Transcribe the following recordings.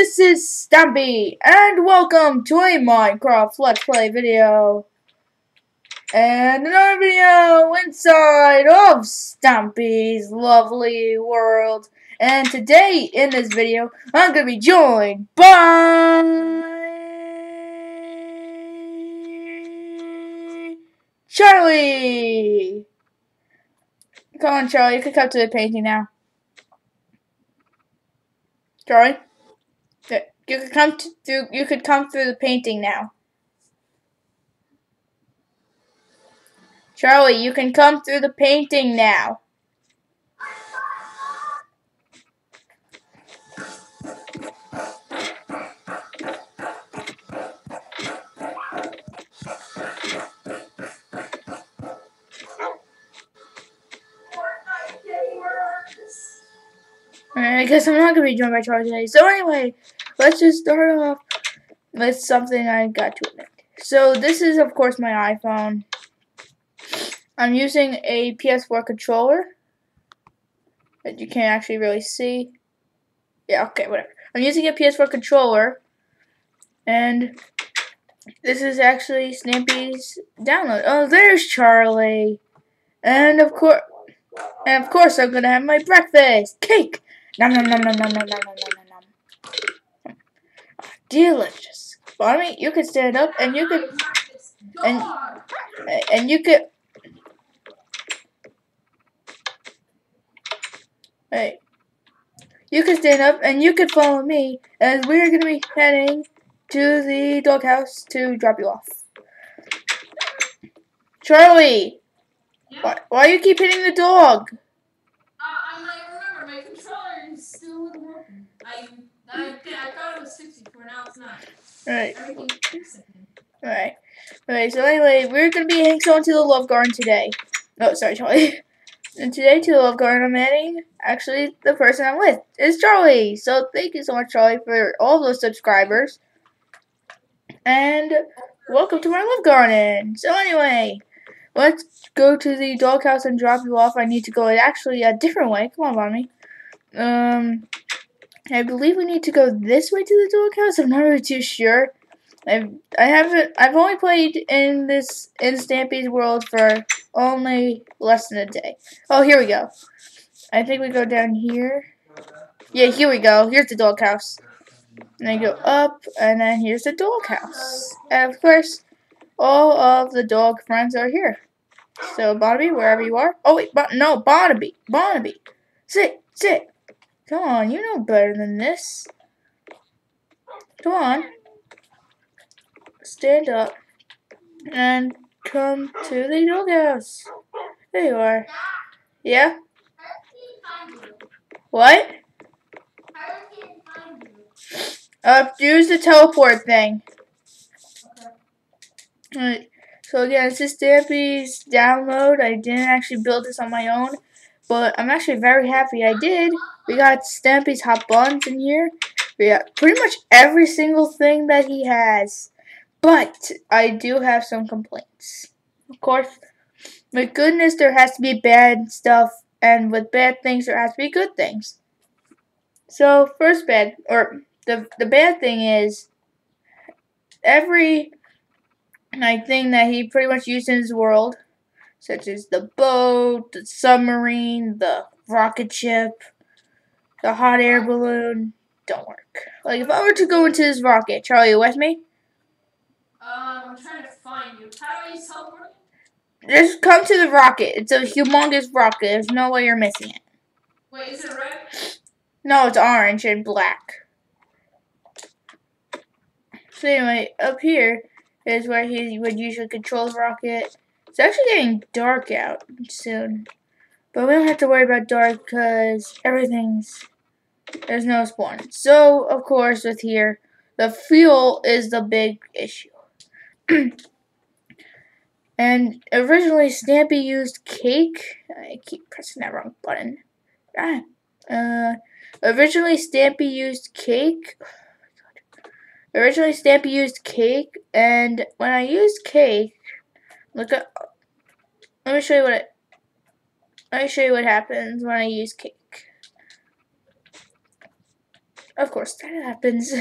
this is Stampy, and welcome to a Minecraft Let's Play video. And another video inside of Stampy's lovely world. And today, in this video, I'm going to be joined by... Charlie! Come on, Charlie, you can come to the painting now. Charlie? You could come to, through. You could come through the painting now. Charlie, you can come through the painting now. I guess I'm not gonna be joined by Charlie today. So anyway, let's just start off with something I got to admit. So this is of course my iPhone. I'm using a PS4 controller that you can't actually really see. Yeah, okay, whatever. I'm using a PS4 controller, and this is actually Stampy's download. Oh, there's Charlie, and of course, and of course, I'm gonna have my breakfast cake. Nom nom nom nom nom nom nom nom nom. Delicious. Bonnie, you could stand up and you could and and you could Hey. You could stand up and you could follow me as we're gonna be heading to the doghouse to drop you off. Charlie! Yeah. Why, why you keep hitting the dog? Uh, I'm like, remember, my controller is still not working. I, thought it was 64, now it's not. Alright. Everything fixed it. Alright. Okay, so anyway, we're gonna be heading on to the Love Garden today. Oh, sorry, Charlie. And today to the Love Garden I'm adding, actually, the person I'm with is Charlie. So thank you so much, Charlie, for all those subscribers. And welcome to my Love Garden. So anyway, let's go to the doghouse and drop you off. I need to go actually a different way. Come on, Bonnie. Um, I believe we need to go this way to the doghouse. I'm not really too sure. I've I haven't I've only played in this in Stampy's world for only less than a day. Oh, here we go. I think we go down here. Yeah, here we go. Here's the doghouse. And then go up, and then here's the doghouse. And of course, all of the dog friends are here. So Barnaby, wherever you are. Oh wait, no, Barnaby, Barnaby, sit, sit. Come on, you know better than this. Come on stand up and come to the doghouse. There you are. Yeah? What? Uh, use the teleport thing. Alright, so again, this is Stampy's download. I didn't actually build this on my own, but I'm actually very happy I did. We got Stampy's hot buns in here. We got pretty much every single thing that he has. But I do have some complaints. Of course, with goodness, there has to be bad stuff, and with bad things, there has to be good things. So, first bad, or the the bad thing is, every like thing that he pretty much used in his world, such as the boat, the submarine, the rocket ship, the hot air balloon, don't work. Like if I were to go into this rocket, Charlie, you with me? Um, I'm trying to find you. How do I teleport? Just come to the rocket. It's a humongous rocket. There's no way you're missing it. Wait, is it red? No, it's orange and black. So anyway, up here is where he would usually control the rocket. It's actually getting dark out soon. But we don't have to worry about dark because everything's... There's no spawn. So, of course, with here, the fuel is the big issue. and originally, Stampy used cake. I keep pressing that wrong button. Ah. Uh, originally, Stampy used cake. Originally, Stampy used cake, and when I used cake, look at. Let me show you what it. Let me show you what happens when I use cake. Of course, that happens.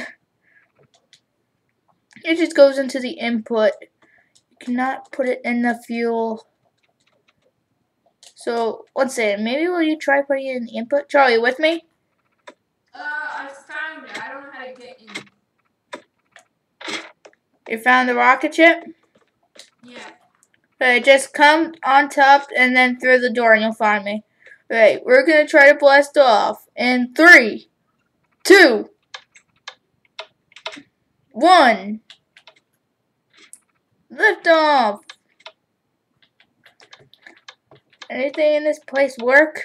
It just goes into the input. You cannot put it in the fuel. So, let's say, maybe will you try putting it in the input? Charlie, you with me? Uh, I found it. I don't know how to get in. You found the rocket ship? Alright, just come on top and then through the door and you'll find me. Alright, we're gonna try to blast off. In three, two, one. Lift off. Anything in this place work?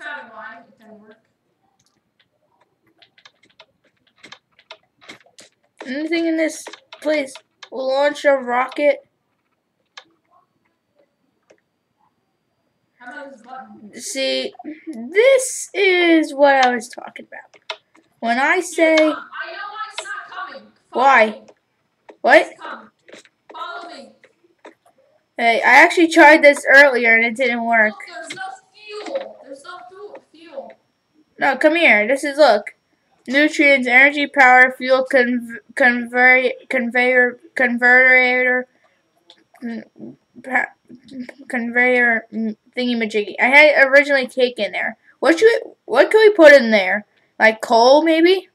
I found one. It didn't work. Anything in this place will launch a rocket? How about this button? See, this is what I was talking about. When I say, I know why it's not coming. Follow Why? Me. what? Follow me. Hey, I actually tried this earlier and it didn't work. Look, there's no fuel. There's no fuel. Fuel. No, come here. This is look. Nutrients, energy, power, fuel, conv- convey, conveyor, converter, conveyor mm, thingy majiggy. I had originally cake in there. What should what could we put in there? Like coal, maybe?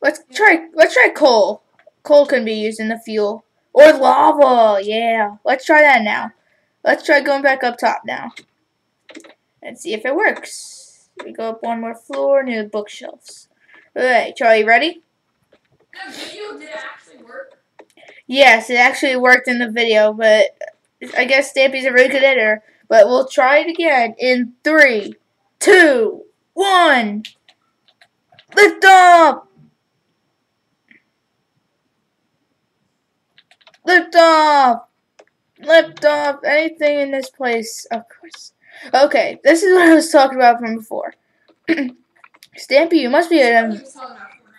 Let's try. Let's try coal. Coal can be used in the fuel or lava. Yeah, let's try that now. Let's try going back up top now and see if it works. We go up one more floor near the bookshelves. Alright, Charlie, ready? That video did it actually work? Yes, it actually worked in the video, but I guess Stampy's a really good editor. But we'll try it again in three, two, one. Lift off! Lift off! Lift off! Anything in this place, of course. Okay, this is what I was talking about from before. Stampy, you must be an.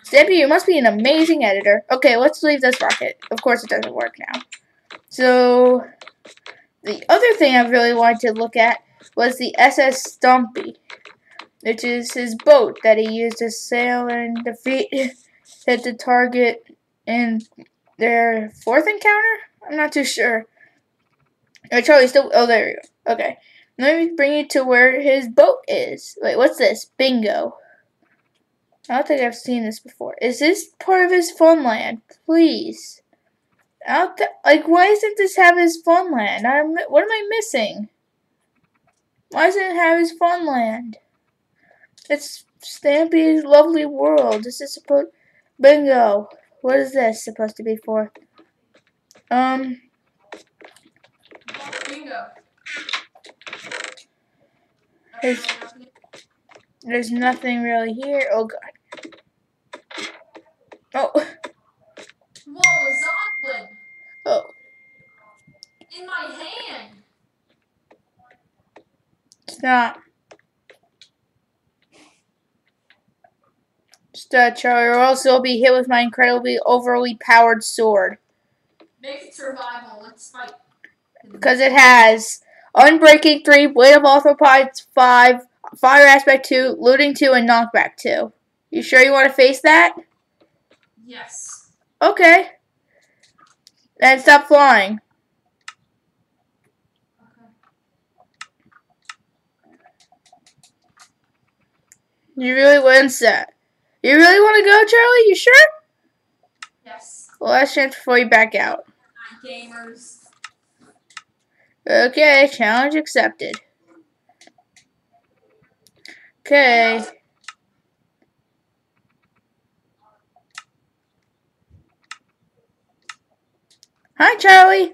Stampy, you must be an amazing editor. Okay, let's leave this rocket. Of course, it doesn't work now. So, the other thing I really wanted to look at was the SS Stumpy, which is his boat that he used to sail and defeat, hit the target in their fourth encounter. I'm not too sure. Oh, Charlie, still. Oh, there we go. Okay, let me bring you to where his boat is. Wait, what's this? Bingo. I don't think I've seen this before. Is this part of his fun land? Please. I don't th- like, why doesn't this have his fun land? I'm, what am I missing? Why doesn't it have his fun land? It's Stampy's lovely world. This is supposed. Bingo. What is this supposed to be for? Um. Bingo. There's- There's nothing really here. Oh god. Oh. Whoa, a Oh. in my hand. Stop. Stop, uh, Charlie, or else you'll be hit with my incredibly overly powered sword. Make it survival. Let's fight. Because it has Unbreaking 3, Bane of Arthropods 5, Fire Aspect 2, Looting 2, and Knockback 2. You sure you want to face that? Yes. Okay. Then stop flying. Okay. You really wouldn't set. You really want to go, Charlie? You sure? Yes. Well, last chance before you back out. Gamers. Okay, challenge accepted. Okay. Hi, Charlie.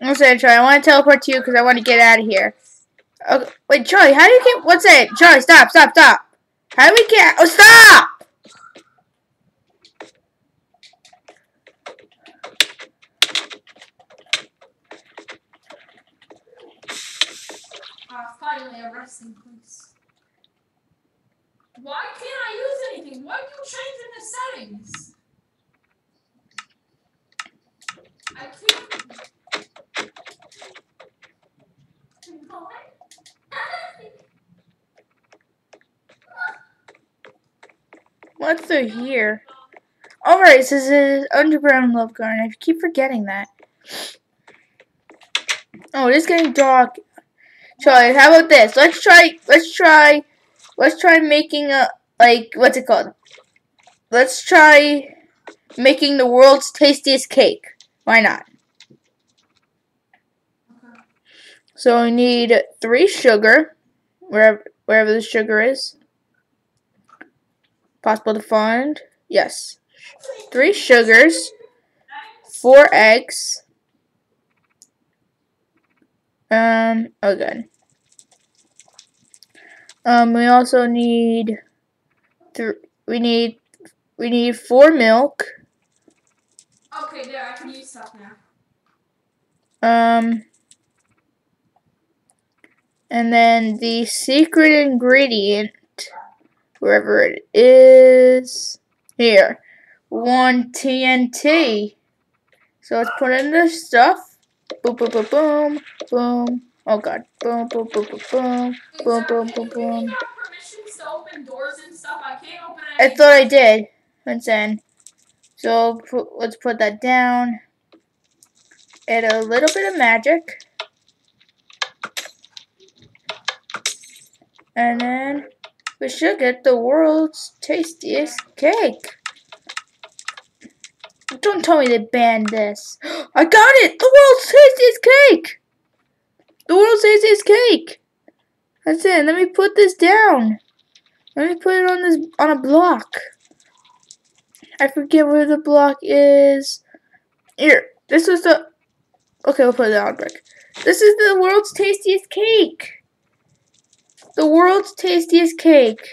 I'm sorry, Charlie. I want to teleport to you because I want to get out of here. Okay. Wait, Charlie, how do you get? What's it? Charlie, stop, stop, stop. How do we get? Oh, stop! Uh, finally, a resting place. Why can't I use anything? Why are you changing the settings? I can't. What's through here? Alright, so this is underground love garden. I keep forgetting that. Oh, it is getting dark. Charlie, how about this? Let's try let's try let's try making a like what's it called? Let's try making the world's tastiest cake. Why not? Okay. So we need three sugar, wherever wherever the sugar is. Possible to find. Yes. Three sugars, four eggs. Um, oh good. Um, we also need th- we need we need four milk. Okay, there, I can use stuff now. Um, and then the secret ingredient, wherever it is, here, one TNT. So let's put in this stuff. Boom, boom, boom, boom, boom. Oh god. Boom, boom, boom, boom, boom. Boom, boom, boom, boom. I thought I did. Once in. So let's put that down. Add a little bit of magic. And then we should get the world's tastiest cake. Don't tell me they banned this. I got it! The world's tastiest cake! The world's tastiest cake! That's it. Let me put this down. Let me put it on this on a block. I forget where the block is. Here, this is the. Okay, we'll put it on brick. This is the world's tastiest cake. The world's tastiest cake.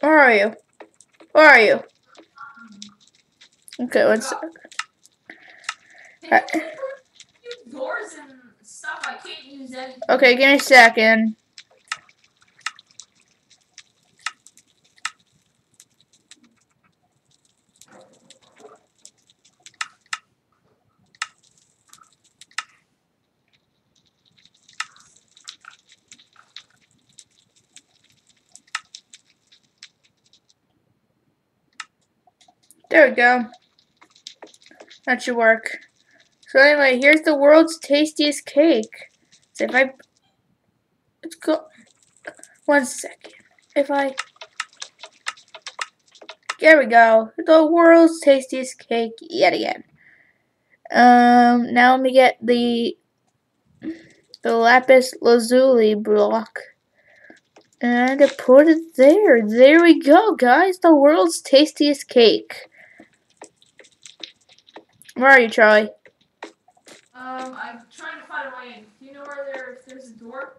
Where are you? Where are you? Okay, let's. Can doors and stuff. I can't use. Okay, give me a second. There we go. That should work. So anyway, here's the world's tastiest cake. So if I let's go one second. If I there we go. The world's tastiest cake yet again. Um now let me get the the lapis lazuli block. And put it there. There we go, guys. The world's tastiest cake. Where are you, Charlie? Um, I'm trying to find a way in. Do you know where there, there's a door?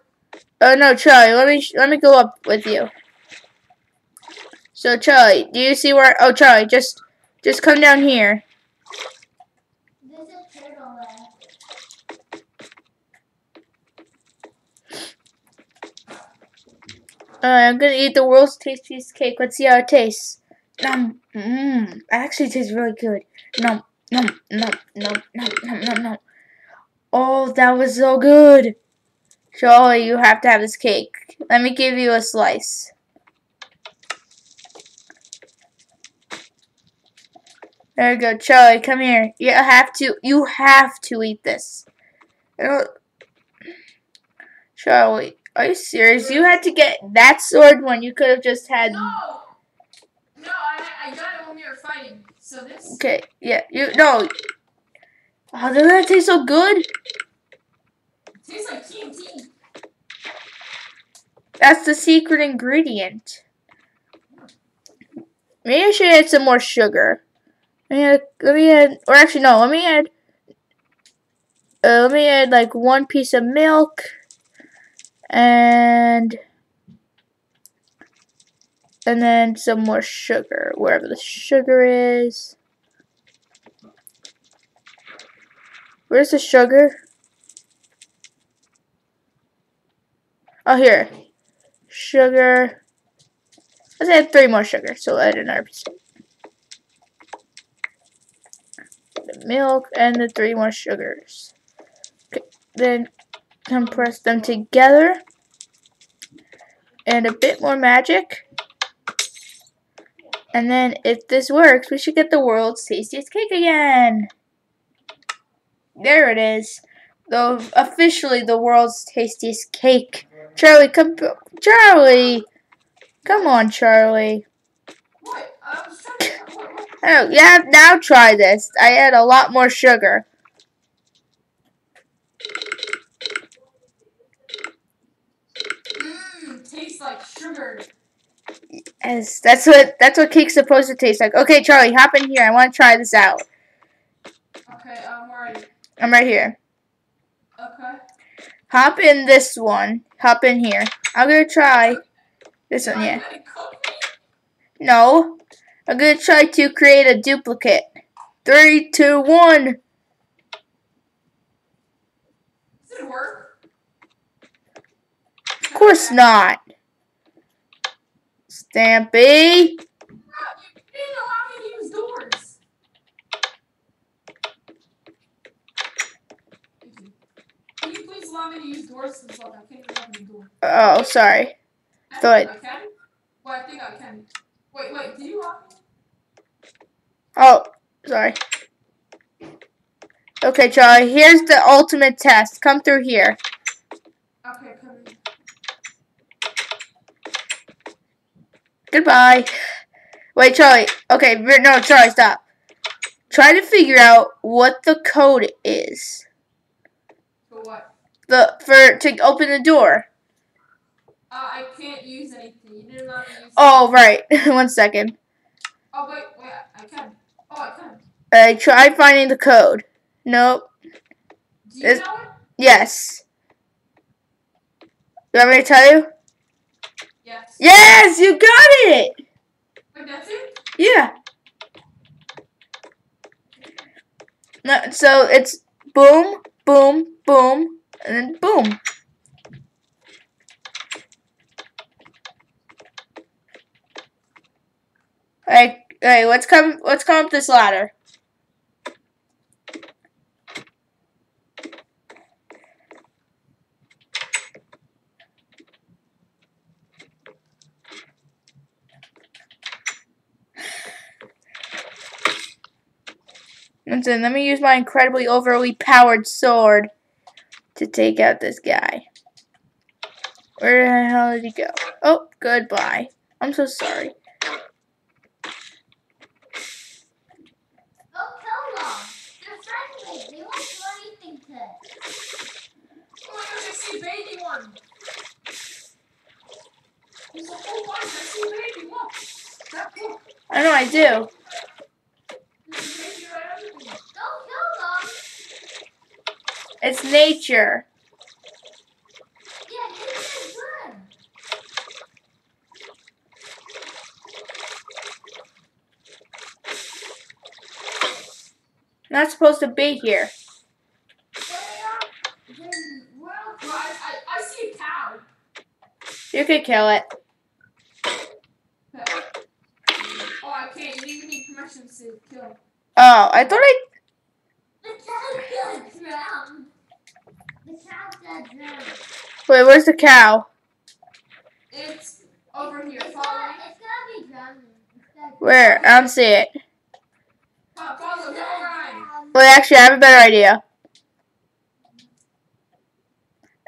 Oh no, Charlie. Let me let me go up with you. So Charlie, do you see where? Oh Charlie, just just come down here. There's a turtle there. Uh, I'm gonna eat the world's tastiest cake. Let's see how it tastes. Nom. Mmm. It actually tastes really good. Nom. Nom. Nom. Nom. Nom. Nom. Nom. Nom. Oh, that was so good. Charlie, you have to have this cake. Let me give you a slice. There you go, Charlie. Come here. You have to. You have to eat this. Charlie, are you serious? You had to get that sword when you could have just had. No! No, I, I got it when we were fighting. So this. Okay, yeah, you no. Oh, doesn't that taste so good? tastes like TNT. That's the secret ingredient. Maybe I should add some more sugar. Let me add, let me add or actually no, let me add. Uh, let me add like one piece of milk, and and then some more sugar wherever the sugar is. Where's the sugar? Oh, here. sugar. Let's add three more sugar. So we'll add another piece. The milk and the three more sugars. Okay, then compress them together. And a bit more magic. And then if this works, we should get the world's tastiest cake again. There it is. The officially the world's tastiest cake. Charlie, come Charlie. Come on, Charlie. What? I was trying to. What, what? Oh, yeah, now try this. I add a lot more sugar. Mmm, tastes like sugar. Yes, that's what that's what cake's supposed to taste like. Okay, Charlie, hop in here. I want to try this out. Okay, um, I'm already. I'm right here. Okay. Hop in this one. Hop in here. I'm gonna try this one. Yeah. I'm gonna cook me. No. I'm gonna try to create a duplicate. Three, two, one. Does it work? Of course not. Stampy. Oh, sorry. I Thought- I can. Well, I think I can. Wait, wait. Do you? Oh, sorry. Okay, Charlie. Here's the ultimate test. Come through here. Okay, come in. Goodbye. Wait, Charlie. Okay, no, Charlie, stop. Try to figure out what the code is. For what? The for to open the door. Uh, I can't use anything. You didn't allow use. Oh, right. One second. Oh wait, wait. I can. Oh, I can. I tried finding the code. Nope. Do you It's- know it? Yes. You want me to tell you? Yes. You got it. Wait, that's it? Yeah. No, so it's boom, boom, boom, and then boom. Hey, hey, let's come let's come up this ladder. Listen, let me use my incredibly overly powered sword to take out this guy. Where the hell did he go? Oh, goodbye. I'm so sorry. Oh, kill them. They're friendly. They won't do anything to us. Oh my gosh, I see a baby one. There's a whole bunch. I see a baby. Look. That look. I know I do. There's a baby right under me. Don't kill them. It's nature. Yeah, it's good. Not supposed to be here. You could kill it. Oh, I can't. You need permission to kill. Oh, I thought I. The cow got drowned. The cow got drowned. Wait, where's the cow? It's over here. It's Follow me. it's gotta be drowning. It's gotta be Where? I don't see it. Follow. Wait, actually, I have a better idea.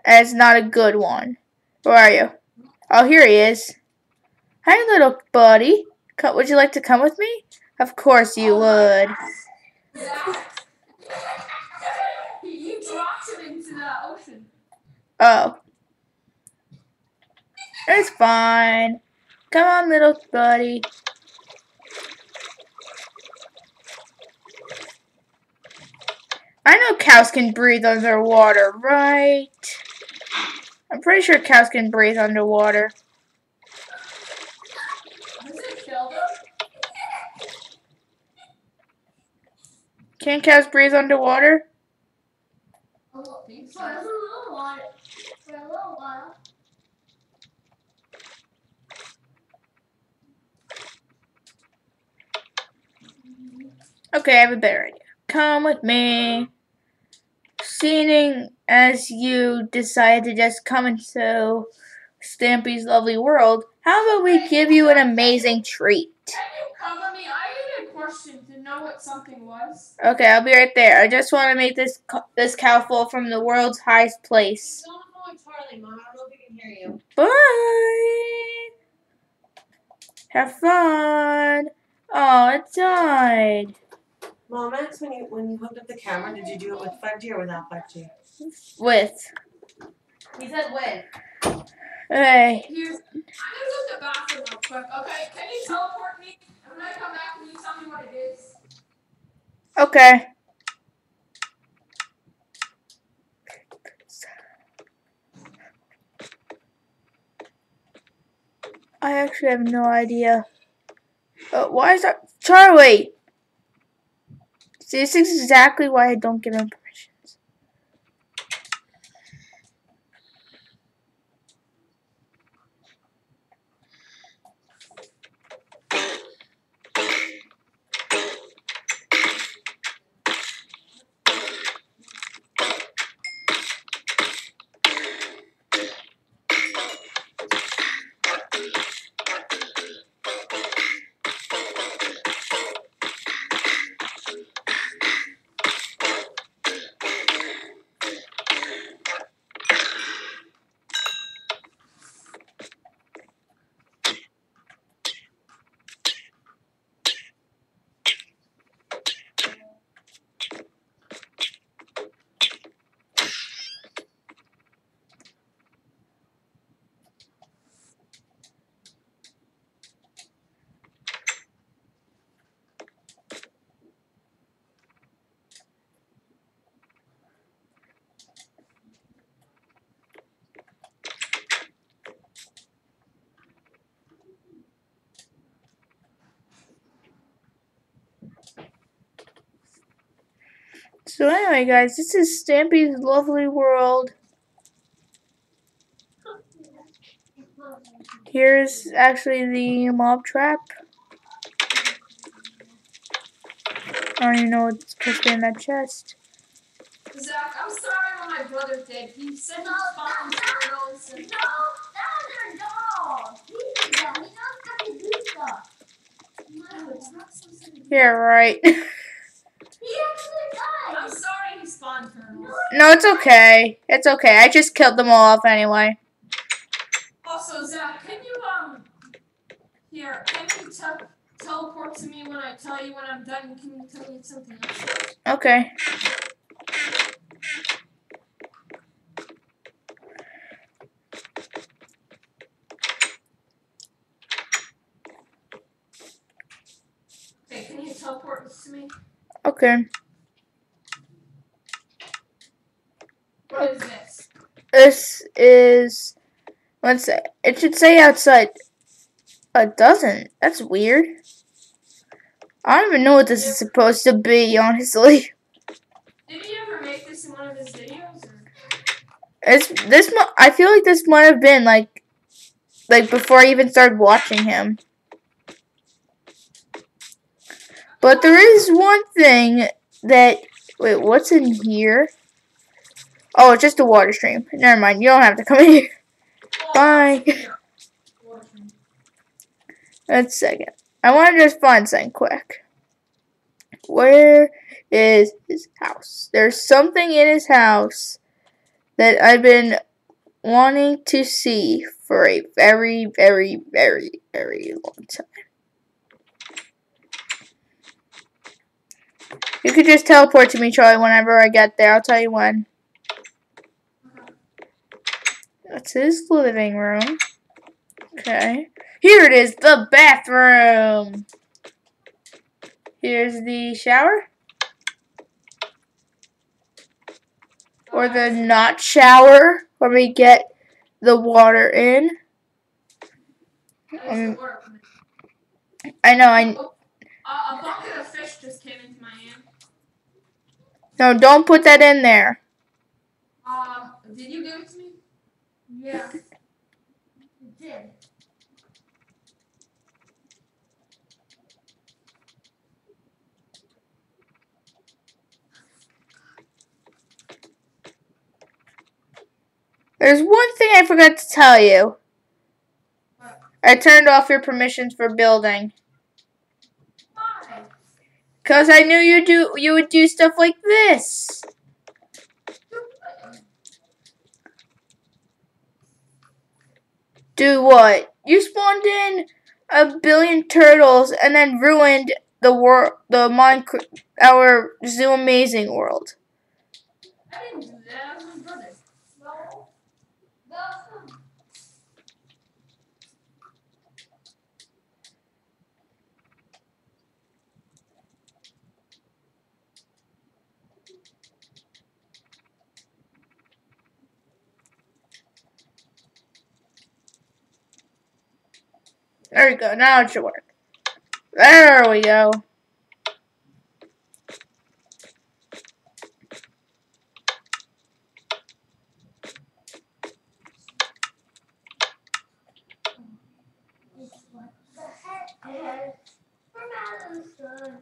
And it's not a good one. Where are you? Oh, here he is. Hi, little buddy. Would you like to come with me? Of course you would. He dropped him into the ocean. Oh. It's fine. Come on, little buddy. I know cows can breathe underwater, right? I'm pretty sure cows can breathe underwater. Can cows breathe underwater? A little- Think so. little while. For a little while. Okay, I have a better idea. Come with me. Seeing as you decide to just come into Stampy's lovely world, how about we give you an amazing treat? Can you cover me? I had a question to know what something was. Okay, I'll be right there. I just want to make this this cow fall from the world's highest place. Charlie, Mom. I don't know if can hear you. Bye. Have fun. Oh, it died. Mom, asked when you when you hooked up the camera, did you do it with 5G or without 5G? With. He said with. Hey. Here's. I'm gonna go to the bathroom real quick. Okay, can you teleport me? And when I come back, can you tell me what it is? Okay. I actually have no idea. Uh, why is that Charlie? See, this is exactly why I don't give him permissions. So anyway, guys, this is Stampy's lovely world. Here's actually the mob trap. I don't even know what's supposed to be in that chest. Zach, I'm sorry what my brother did. He said spawned turtles No, and that was her dog. He did that. He knows how to do stuff. No, it's not so simple. Yeah, right. no, it's okay. It's okay. I just killed them all off anyway. Also, Zach, can you um here, can you te- teleport to me when I tell you when I'm done? Can you tell me something else? Okay. Okay, can you teleport to me? Okay. What is this? This is. Let's say. It should say outside. It doesn't. That's weird. I don't even know what this is supposed to be, honestly. Did he ever make this in one of his videos? Or? It's this. I feel like this might have been like, like before I even started watching him. But there is one thing that. Wait, what's in here? Oh, it's just a water stream. Never mind. You don't have to come in here. Bye. Let's second. I want to just find something quick. Where is his house? There's something in his house that I've been wanting to see for a very, very, very, very long time. You could just teleport to me, Charlie, whenever I get there. I'll tell you when. That's his living room. Okay. Here it is, the bathroom. Here's the shower. Or the not shower, where we get the water in. Um, I know, I Uh, a bucket of fish just came into my hand. no. Don't put that in there. Yeah. There's one thing I forgot to tell you. I turned off your permissions for building. Why? Cause I knew you do you would do stuff like this. Do what? You spawned in a billion turtles and then ruined the world, the Minecraft, our Zoo Amazing world. I didn't do that. That was my brother. No. No. There we go. Now it should work. There we go. It's what the heck is from Adam's son.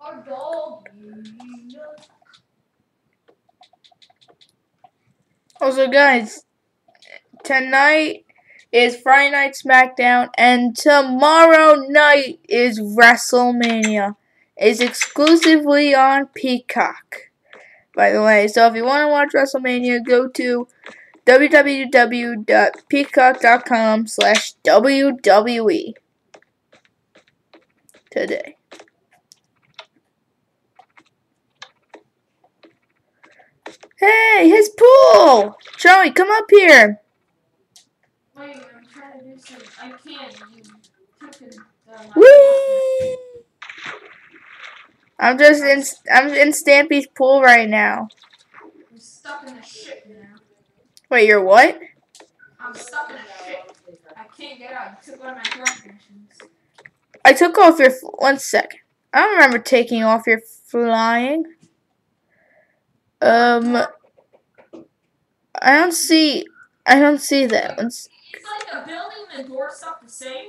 Our dog. Also, guys, tonight is Friday Night SmackDown, and tomorrow night is WrestleMania. It's exclusively on Peacock, by the way. So if you want to watch WrestleMania, go to www.peacock.com slash WWE today. Hey, his pool! Charlie, come up here. Wait, I'm trying to do some. I can't. You took it. Uh, Whee! I'm just in I'm in Stampy's pool right now. I'm stuck in the ship now. Wait, you're what? I'm stuck in the ship. I can't get out. You took one of my missions. I took off your one second. I don't remember taking off your flying. Um, I don't see. I don't see that. Let's, It's like the building and the door stuff the same.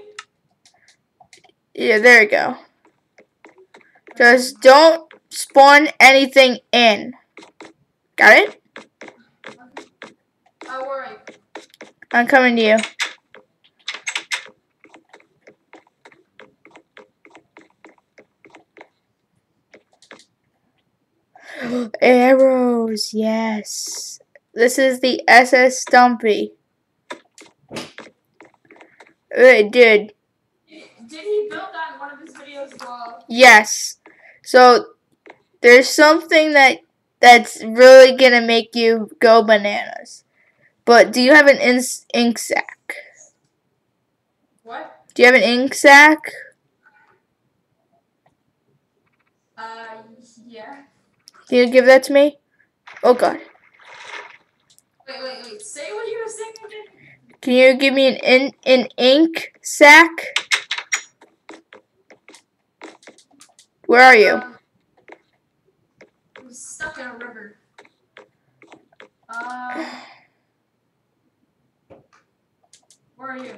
yeah, there you go. Just don't spawn anything in. Got it? Worry. I'm coming to you. Arrows, yes. This is the SS Stumpy. It did, Did he build that in one of his videos as well? yes. So there's something that that's really gonna make you go bananas. But do you have an ins- ink sack? What? Do you have an ink sack? Uh, yeah. Can you give that to me? Oh god. Wait, wait, wait. Say what you were saying again. Can you give me an in, an ink sac? Where are you? Um, I'm stuck in a river. Uh, where are you?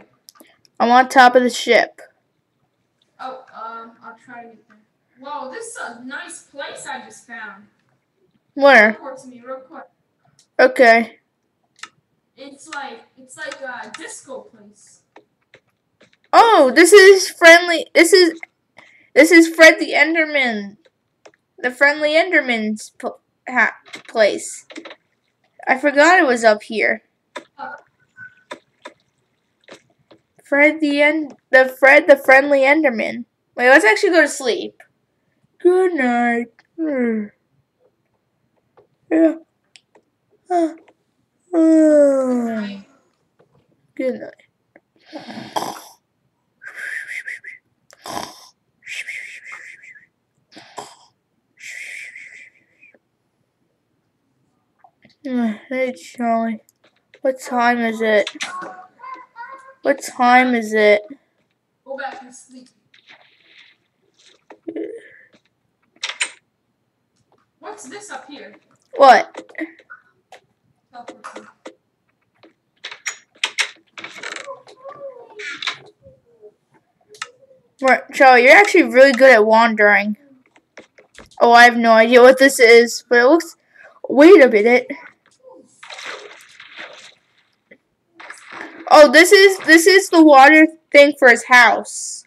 I'm on top of the ship. Oh, um, I'll try to get there. Whoa, this is a nice place I just found. Where? Report to me real quick. Okay. It's like it's like a disco place. Oh, this is friendly. This is this is Fred the Enderman, the friendly Enderman's place. I forgot it was up here. Fred the end the Fred the friendly Enderman. Wait, let's actually go to sleep. Good night. Yeah. Ah. Good night. Hey Charlie, what time is it? What What time is it? Go back and sleep. What's this up here? What? Right, Charlie, you're actually really good at wandering. Oh, I have no idea what this is, but it looks. Wait a minute. Oh, this is this is the water thing for his house.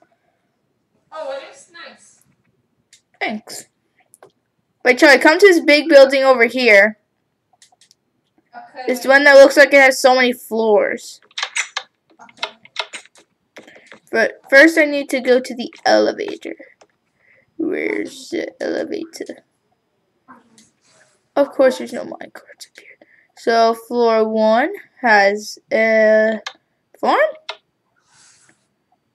Oh, it is nice. Thanks. Wait, Charlie, come to this big building over here. This one that looks like it has so many floors. But first, I need to go to the elevator. Where's the elevator? Of course, there's no minecarts up here. So, floor one has a farm.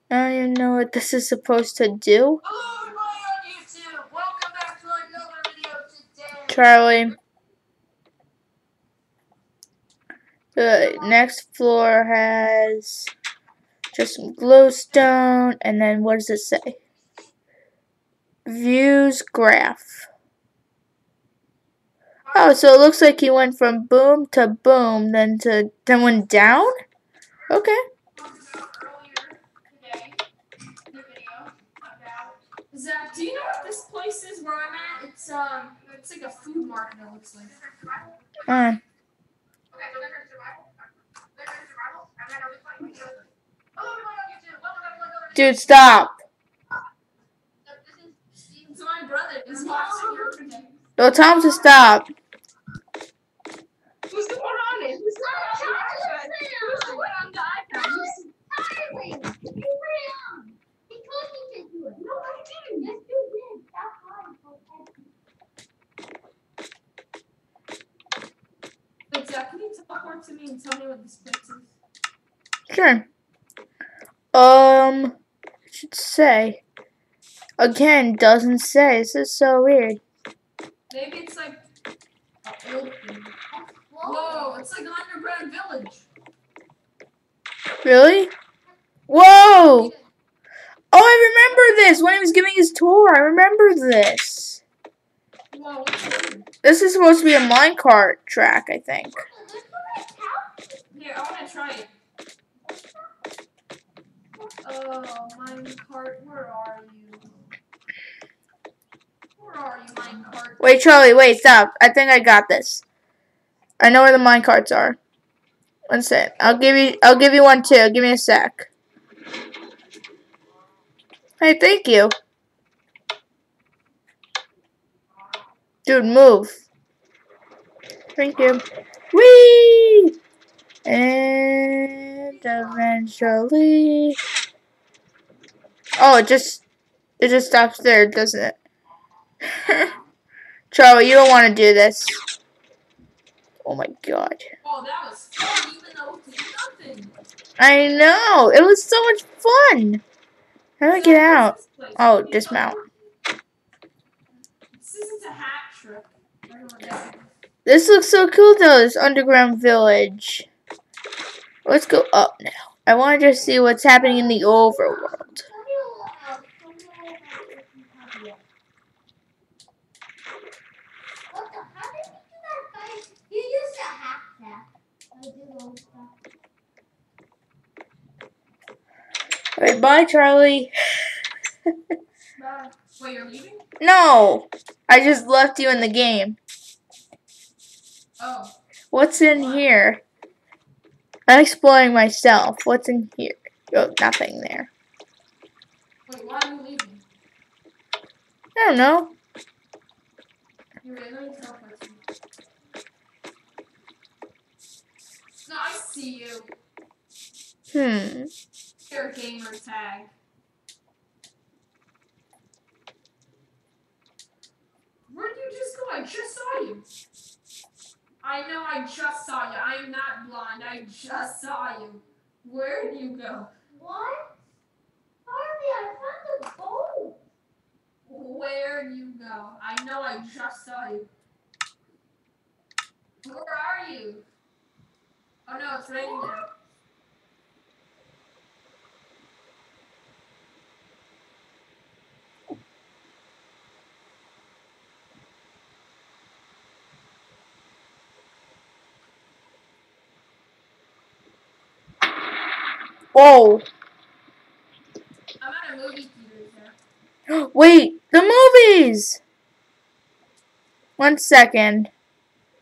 I don't even know what this is supposed to do. Hello, everybody on YouTube. Welcome back to another video today. Charlie. The next floor has just some glowstone, and then what does it say? Views graph. Oh, so it looks like he went from boom to boom, then to then went down. Okay. Talked about earlier today in the video about Zach. Do you know what this place is where I'm at? It's um, it's like a food market. It looks like. Uh, dude, stop. It's my brother. He's watching your video. No, tell him to stop. Who's the one on it? Who's the one on the iPad? Who's the one on the iPad? Who's- Tyler, you ran. He told me to do it. No, I didn't. Yes, you did. That's why. Wait, Zach, can you teleport to me and tell me what this place is? Sure. Um, I should say. Again, doesn't say. This is so weird. Maybe it's like a old thing. Whoa, it's like an underground village. Really? Whoa! Oh, I remember this when he was giving his tour. I remember this. Whoa. This is supposed to be a minecart track, I think. Here, I want to try it. Oh, where are you? Where are you, minecart? Wait, Charlie, wait, stop. I think I got this. I know where the minecarts are. One sec. I'll give you. I'll give you one too. Give me a sec. Hey, thank you. Dude, move. Thank you. Whee! And eventually. Oh, it just it just stops there, doesn't it? Charlie, you don't want to do this. Oh my god. Oh, that was fun, even though it nothing. I know. It was so much fun. How do I get out? Oh, dismount. This isn't a hat trick. I don't know what that is. This looks so cool though, this underground village. Let's go up now. I want to just see what's happening in the overworld. What the? How did you do that, guys? You used a hack that. I did all stuff. Alright, bye Charlie. Bye. Wait, you're leaving? no! I just left you in the game. Oh. What's in here? I'm exploring myself. What's in here? Oh, nothing there. Wait, why are you leaving? I don't know. You really teleport to me. No, I see you. Hmm. Your gamer tag. Where'd you just go? I just saw you. I know I just saw you. I am not blind. I just saw you. Where'd you go? What? Harvey, I found the boat. Where'd you go? I know I just saw you. Where are you? Oh no, it's raining now. Whoa. I'm at a movie theater. Wait, the movies! One second.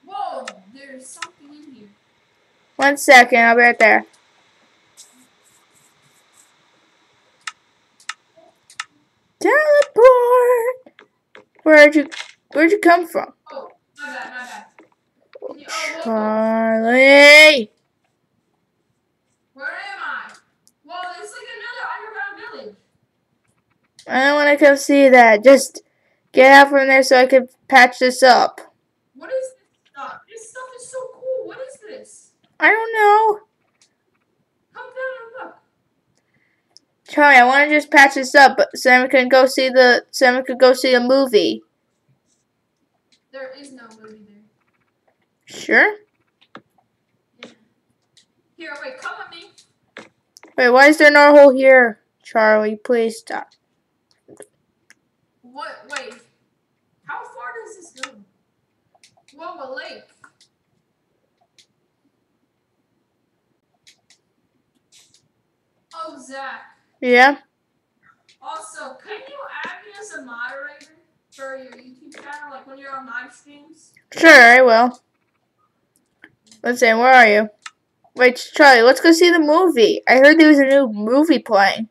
Whoa, there's something in here. One second, I'll be right there. Teleport! Where'd you where'd you come from? Oh, my bad, my bad. You, oh. Charlie! Where am I? Whoa, there's like another underground village. I don't wanna come see that. Just get out from there so I can patch this up. What is this stuff? This stuff is so cool. What is this? I don't know. Come down and look. Charlie, I wanna just patch this up but so then we can go see the so then we could go see a movie. There is no movie there. Sure? Yeah. Here, wait, come with me. Wait, why is there no hole here? Charlie, please stop. What? Wait. How far does this go? Whoa, a lake. Oh, Zach. Yeah? Also, can you add me as a moderator for your YouTube channel, like when you're on live streams? Sure, I will. Let's see, where are you? Wait, Charlie, let's go see the movie. I heard there was a new movie playing.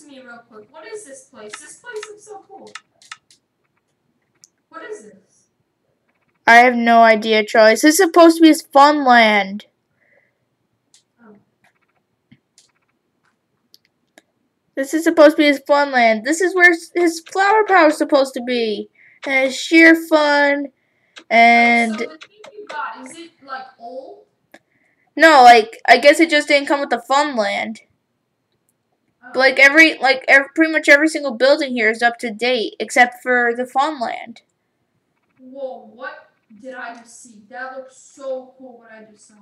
To me real quick. What is this place? This place looks so cool. What is this? I have no idea, Charlie. This is supposed to be his fun land. Oh. This is supposed to be his fun land. This is where his- flower power is supposed to be. And his sheer fun. And so the thing you got is it like old? no, like I guess it just didn't come with the fun land. Like every like every, pretty much every single building here is up to date except for the fun land. Whoa, what did I just see? That looks so cool what I just saw.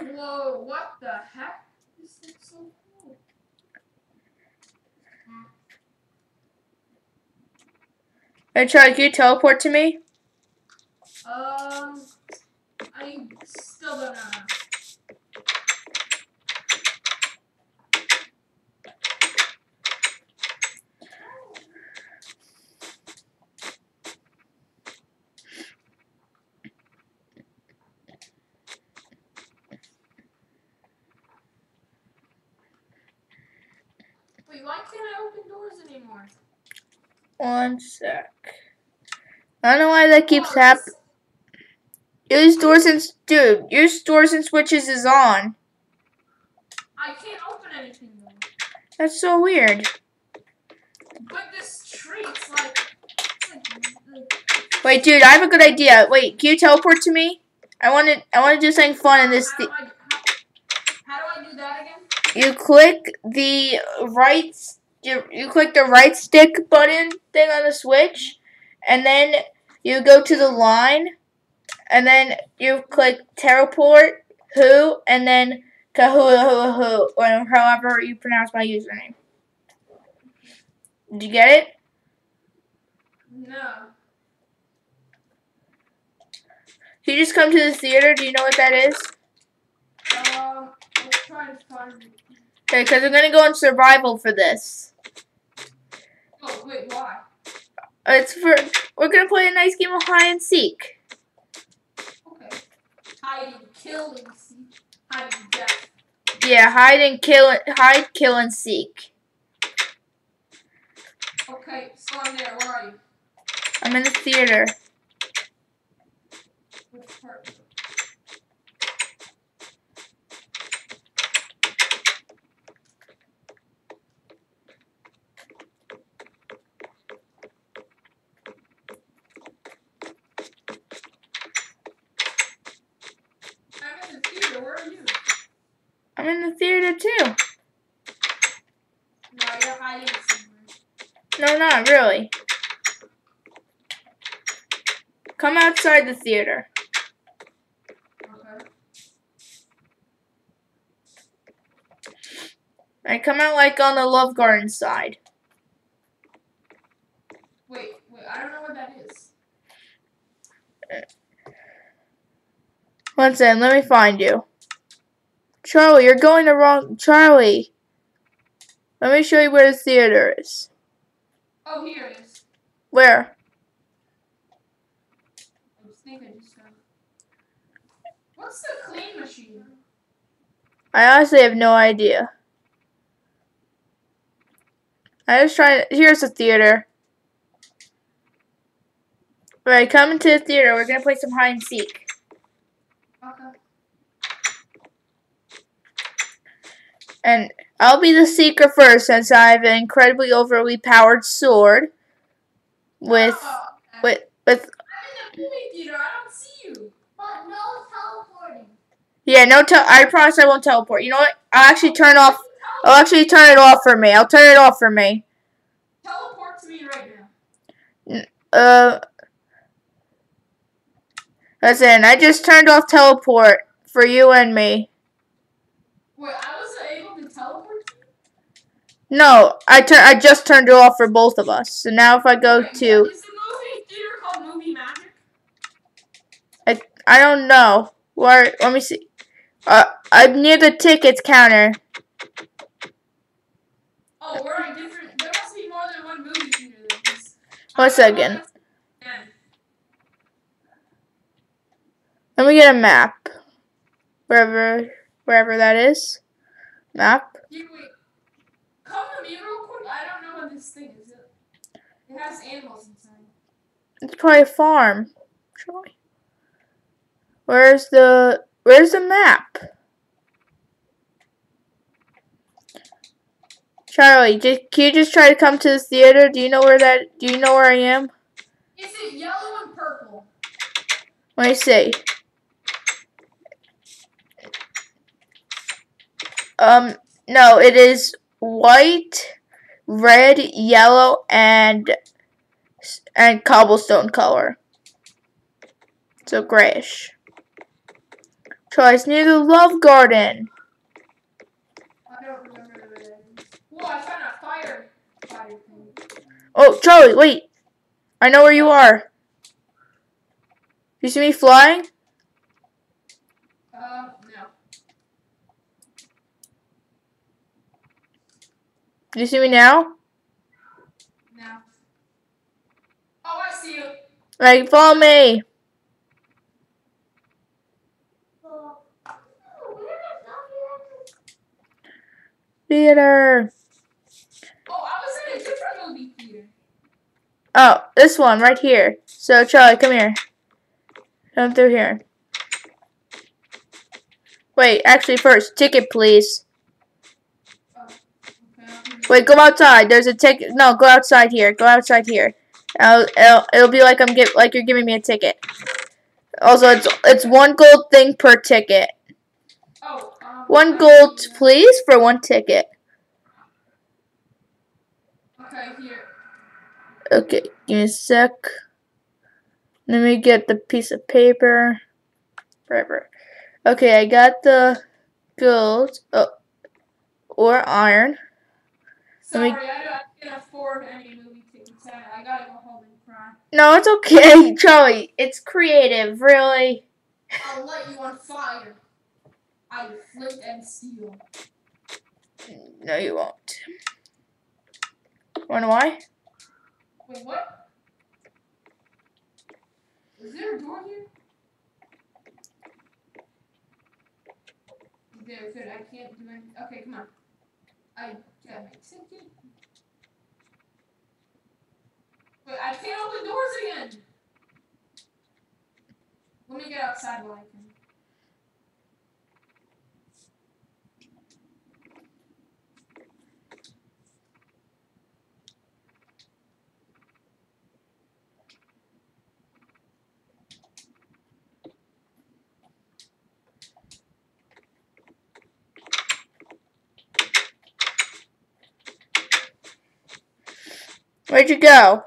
Whoa, what the heck? This looks so cool. Hey Charlie, can you teleport to me? Um, I still don't know. Wait, why can't I open doors anymore? One sec. I don't know why that keeps happening. Use doors and dude, use doors and switches is on. I can't open anything though. That's so weird. But this tree, like, like, like Wait, dude, I have a good idea. Wait, can you teleport to me? I want to. I want to do something fun in this. How do, I, how, how do I do that again? you click the right. You, you click the right stick button thing on the switch, and then you go to the line, and then you click teleport who, and then kahua who who, or however you pronounce my username. Did you get it? No. Can you just come to the theater? Do you know what that is? Um, Okay, because we're gonna go in survival for this. Oh, wait, why? Uh, it's for we're gonna play a nice game of hide and seek. Okay. Hide and kill and see. Hide and death. Yeah, hide and kill, hide, kill, and seek. Okay, so I'm there. Where are you? I'm in the theater. Which part? I'm in the theater. Where are you? I'm in the theater too. No, you're hiding somewhere. No, not really. Come outside the theater. Okay. And come out like on the Love Garden side. Wait, wait. I don't know what that is. One second, let me find you. Charlie, you're going the wrong. Charlie, let me show you where the theater is. Oh, here it is. Where? I think I just found it. What's the clean machine? I honestly have no idea. I was trying. Here's the theater. Alright, come into the theater. We're gonna play some hide and seek. Okay. And I'll be the seeker first since I have an incredibly overly powered sword. With Oh, okay. with with I'm in the movie theater. I don't see you. But no teleporting. yeah, no tel I promise I won't teleport. You know what? I'll actually turn off I'll actually turn it off for me. I'll turn it off for me. Teleport to me right now. Uh Listen, I just turned off teleport for you and me. Wait, I wasn't able to teleport to you? No, I tur- I just turned it off for both of us. So now if I go to Is the movie theater called Movie Magic? I don't know. Where let me see. Uh I'm near the tickets counter. Oh, we're in different. There must be more than one movie theater. One second. Let me get a map. Wherever wherever that is. Map. You wait. Come to me real quick. I don't know what this thing is. It, it has animals inside. It's probably a farm. Troy. Where's the where's the map? Charlie, just, can you just try to come to the theater? Do you know where that? Do you know where I am? Is it yellow and purple? Let me see. Um, no, it is white, red, yellow, and and cobblestone color. So grayish. It's near the Love Garden. Oh, Charlie, wait. I know where you are. You see me flying? Um, no. Do you see me now? No. Oh, I see you. Like, follow me. So, where is that? Theater. Oh, I was in a different movie theater. Oh, this one right here. So, Charlie, come here. Come through here. Wait, actually, first, ticket, please. Wait, go outside. There's a ticket. No, go outside here. Go outside here. I'll, it'll, it'll be like I'm give, like you're giving me a ticket. Also, it's it's one gold thing per ticket. Oh, um, One gold, please, for one ticket. Okay, here. Okay, give me a sec. Let me get the piece of paper. Forever. Okay, I got the gold. Oh, or iron. Sorry, I, I can't afford any movie tickets. I, gotta go home and cry. No, it's okay, Charlie. It's creative, really. I'll light you on fire. I flint and steel. No, you won't. Wanna why? Wait, what? Is there a door here? There, good. I can't do anything. Okay, come on. I Wait, I can't open doors again. Let me get outside while I can. Where'd you go?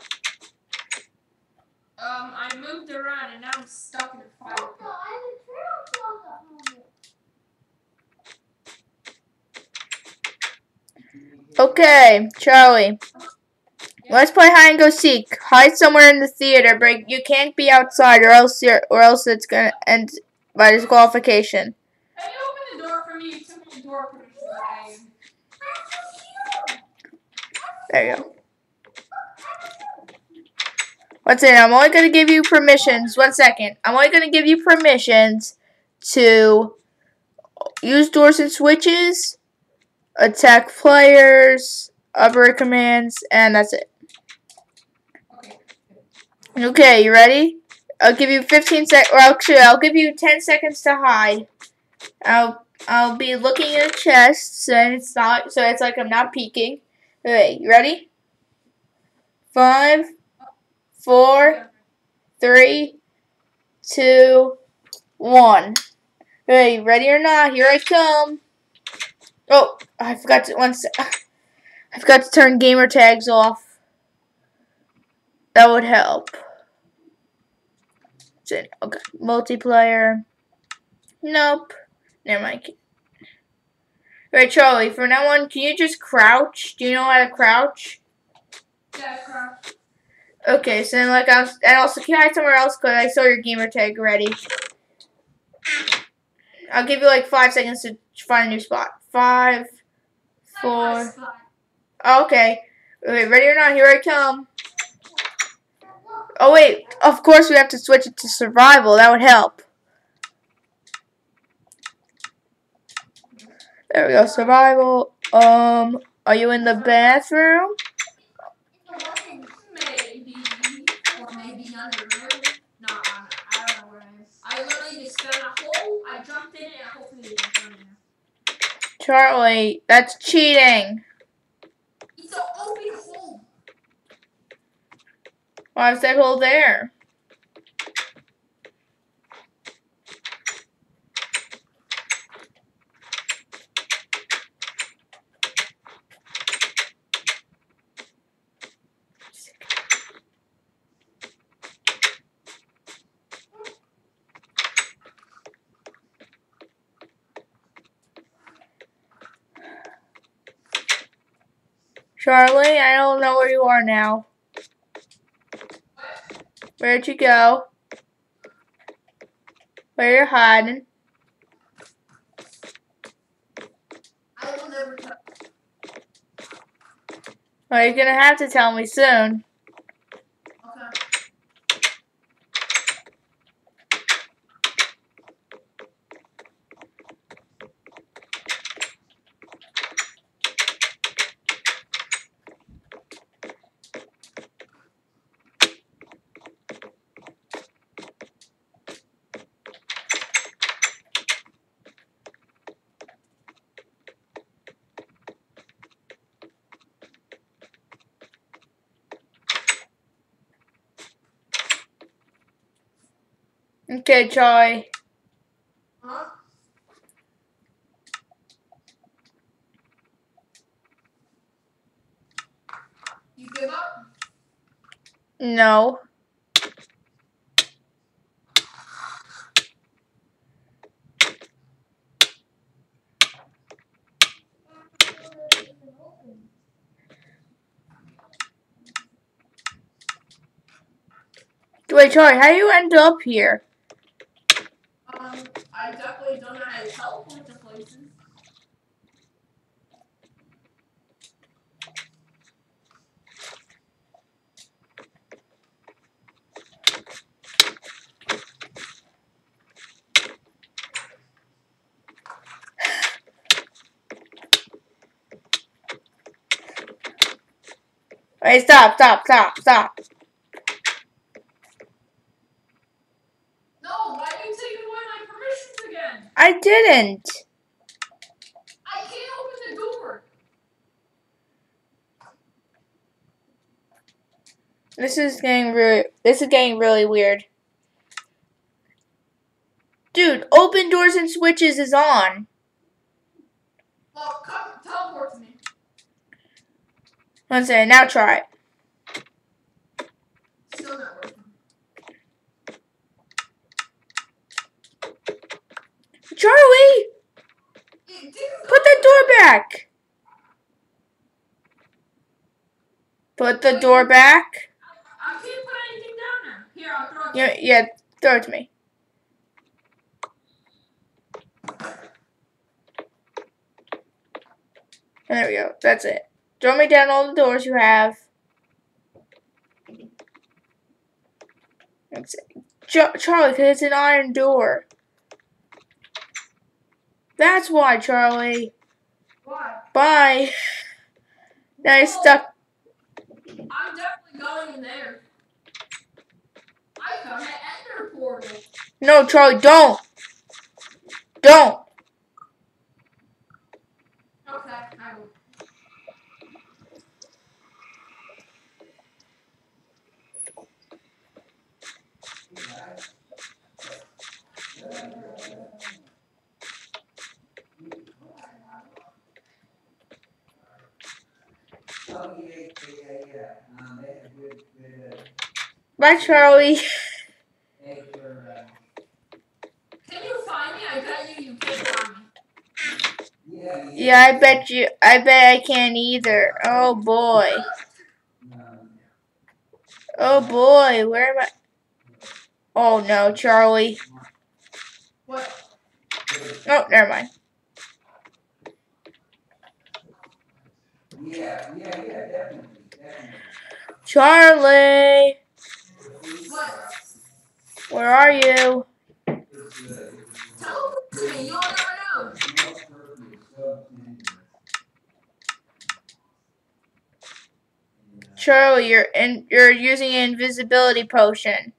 Um, I moved around and now I'm stuck in a fire Oh, pit. I have a turtle close up moment. Okay, Charlie. Let's play hide and go seek. Hide somewhere in the theater, but you can't be outside, or else you're, or else it's gonna end by disqualification. Can you open the door for me? It took door permission that I gave. There you go. What's it? I'm only going to give you permissions. One second. I'm only going to give you permissions to use doors and switches, attack players, upper commands, and that's it. Okay. You ready? I'll give you 15 sec, or actually, I'll give you 10 seconds to hide. I'll I'll be looking in the chest, so it's not, so it's like I'm not peeking. Okay, you ready? Five, four, three, two, one. Okay, ready or not? Here I come. Oh, I forgot to once. I forgot to turn gamer tags off. That would help. Okay, multiplayer. Nope. Never mind. Right, Charlie, from now on, can you just crouch? Do you know how to crouch? Yeah, crouch. Okay, so then, like, I was, and also, can I hide somewhere else? Because I saw your gamer tag already. I'll give you, like, five seconds to find a new spot. Five, four. Oh, okay. Okay, ready or not, here I come. Oh, wait. Of course, we have to switch it to survival. That would help. There we go, survival. Um, are you in the bathroom? Maybe. Or maybe under there. No, I I don't know where it is. I literally just found a hole, I jumped in it, and hopefully it didn't turn in there. Charlie, that's cheating. It's an open hole. Why is that hole there? Charlie, I don't know where you are now. Where'd you go? Where you hiding? Well, you're gonna have to tell me soon. Okay. Okay, Charlie. Huh? You give up? No. Wait, Charlie, how do you end up here? Um, I definitely don't know how to teleport to places. Wait, stop, stop, stop, stop. No, why are you taking away my permissions again? I didn't. I can't open the door. This is getting really, this is getting really weird. Dude, open doors and switches is on. Well, come teleport to me. One second, now try it. Still not working. Charlie, put the door back. Put the door back. I can't put anything down there. Here, I'll throw it. Yeah, yeah, throw it to me. There we go. That's it. Throw me down all the doors you have. Charlie, because it's an iron door. That's why, Charlie. Why? Bye. Now you're stuck. I'm definitely going in there. I found an ender portal. No, Charlie, don't. Don't. Okay, I will. Oh, yeah, yeah, yeah, yeah. Um, they have good, good, uh, Bye, Charlie. thanks for, uh, Can you find me? I bet you you can't find me. yeah, yeah. Yeah, I bet you. I bet I can't either. Oh boy. Oh boy. Where am I? Oh no, Charlie. What? Oh, never mind. yeah, yeah, yeah, definitely, definitely. Charlie, What? Where are you? Charlie, you're in. You're using an invisibility potion.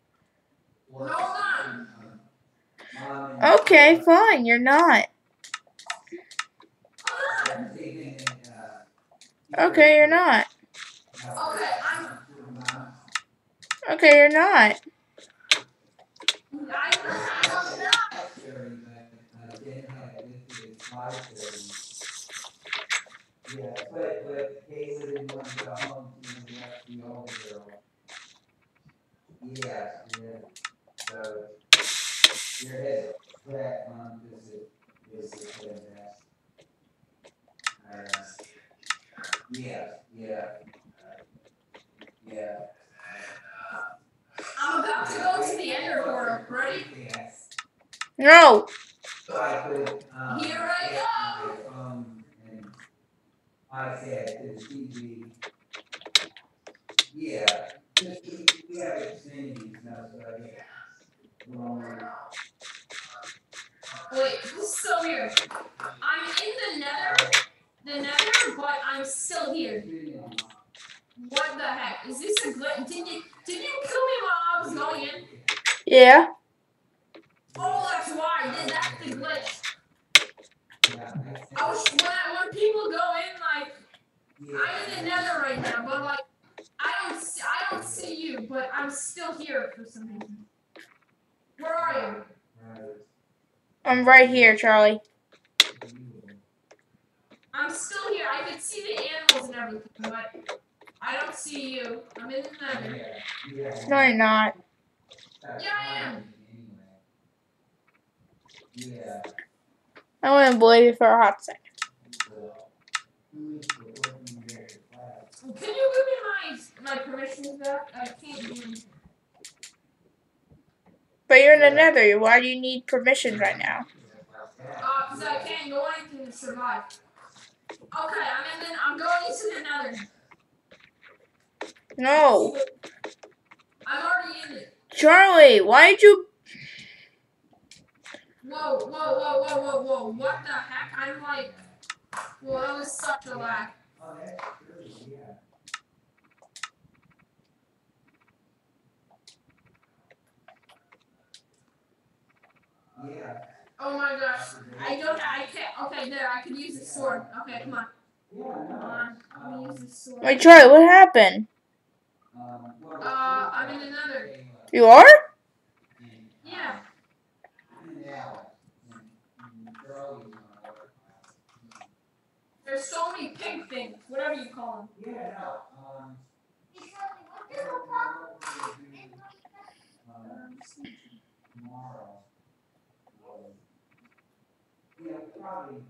Okay, fine. You're not. Okay, you're not. Watch the older girl. Yeah, yeah, so, your head, crack, mom, this is, this is fantastic. Uh, yeah, yeah, uh, yeah. I'm to go to the ender portal. Ready? Yes. No. So I could, um. Here I go. my phone and iPad to the TV. Yeah, we, we have extensions now, so I get. Well, Wait, this is so weird. I'm in the nether, the nether, but I'm still here. What the heck? Is this a glitch? Did you did you kill me while I was going in? Yeah. Oh, that's why. Then that's the glitch. yeah, I was when I, when people go in like. I'm in the nether right now, but like I don't see, I don't see you, but I'm still here for some reason. Where are you? I'm right here, Charlie. I'm still here. I can see the animals and everything, but I don't see you. I'm in the nether. Yeah, yeah. No, you're not. Yeah, I am. fine Yeah, I wouldn't believe you for a hot second. so, who is the working there at class? Can you give me my my permissions back? I can't do anything. But you're in the nether. Why do you need permissions right now? Uh, cause I can't go anything to survive. Okay, I'm in. The, I'm going into the nether. No. I'm already in it. Charlie, why did you. Whoa, whoa, whoa, whoa, whoa, whoa! What the heck? I'm like, well, that was such a lag. Oh, yeah. Oh my gosh! I don't. I can't. Okay, there. I can use the sword. Okay, come on. Come on. Let me use the sword. Wait, Charlie, what happened? You are? Yeah. Yeah. And Charlie's on our- There's so many pig things. Whatever you call them. Yeah, no, tomorrow. um, Yeah, probably,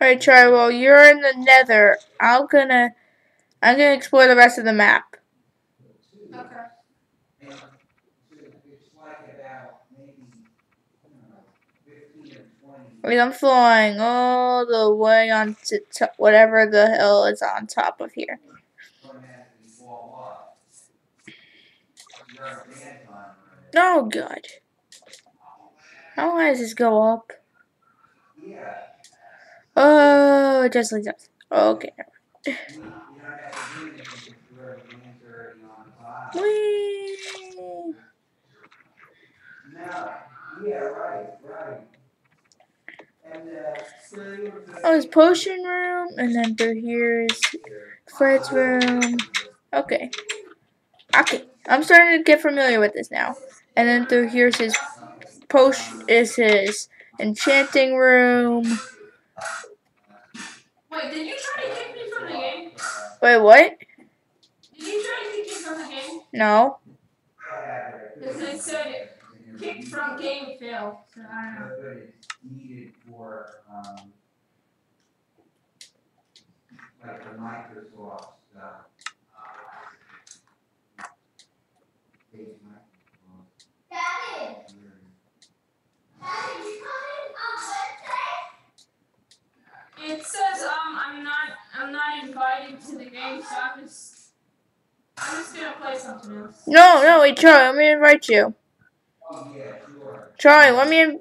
All right, Charlie, well, you're in the nether. I'm gonna, I'm gonna explore the rest of the map. Twenty. Wait, I'm flying all the way on to to whatever the hill is on top of here. Oh, God. How high does this go up? Oh, just like that. Okay. Whee! Yeah, right, right. And, uh, so you were just- Oh, there's potion room, and then through here is Fred's room. Okay. Okay. I'm starting to get familiar with this now. And then through here's his potion is his enchanting room. Wait, did you try to kick me from the game? Wait, what? Did you try to kick me from the game? No. Because it said kick from game failed. So I don't know. But it's needed for, um, like the Microsoft stuff. Page Daddy, Daddy, you coming on Wednesday? It says um I'm not I'm not invited to the game, so I'm just I'm just gonna play something else. No, no, wait, Charlie, let me invite you. Charlie, let me.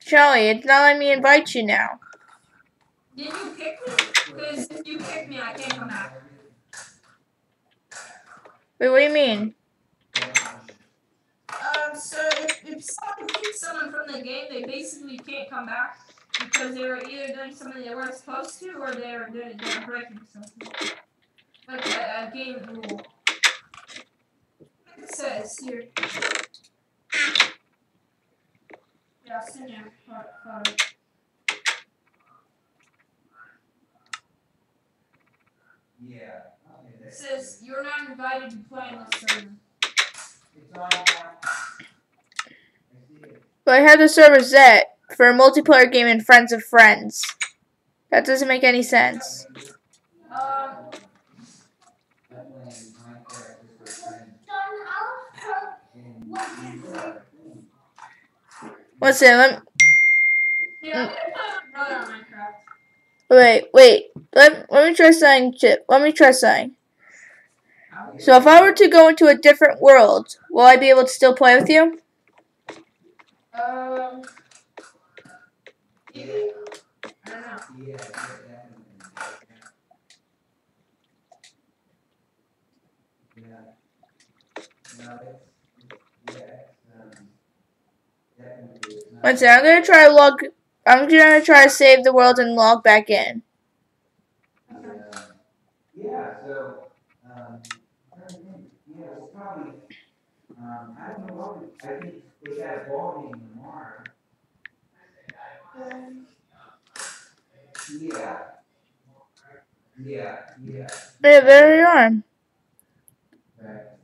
Charlie, it's not letting me invite you now. Did you kick me? Because if you kick me, I can't come back. Wait, what do you mean? Um, so if, if someone kicks someone from the game, they basically can't come back because they were either doing something they weren't supposed to or they were doing they were breaking something. Like a, a game rule. It says here. Yeah, it's in. Hold- hold on. Yeah. Okay, It says you're not invited to play in this server. I. But I have the server set for a multiplayer game in Friends of Friends. That doesn't make any sense. Um, I'm playing Minecraft with my friends Son, I'll and What we is were- Listen, let yeah, I'm gonna play with my brother on Minecraft. wait, wait. Let, let me try something, Chip. Let me try something. So if I were to go into a different world, will I be able to still play with you? Um, maybe? I don't know. Yeah, yeah, definitely. Yeah. No, it's, yeah, it's, um, definitely. it's not- One second, I'm gonna try log. I'm gonna try to save the world and log back in. Yeah, yeah, so, um, I don't think, yeah, we'll probably, um, I don't know what, we- I think we got a ball game tomorrow. Yeah. Yeah, yeah, Yeah, there you are. right.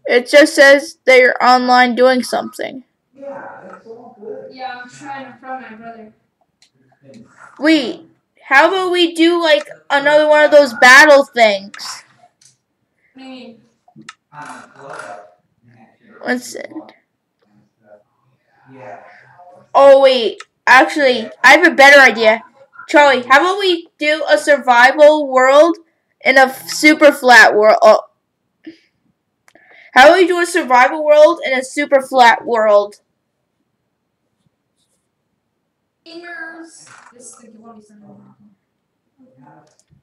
It just says that you're online doing something. Yeah, that's all good. Yeah, I'm trying to from my brother. Wait, how about we do like another one of those battle things? What do you mean? On the club. What's it? Oh wait, actually, I have a better idea. Charlie, how about we do a survival world in a super flat world? Oh. How about we do a survival world in a super flat world? Fingers. This is the one we sent over.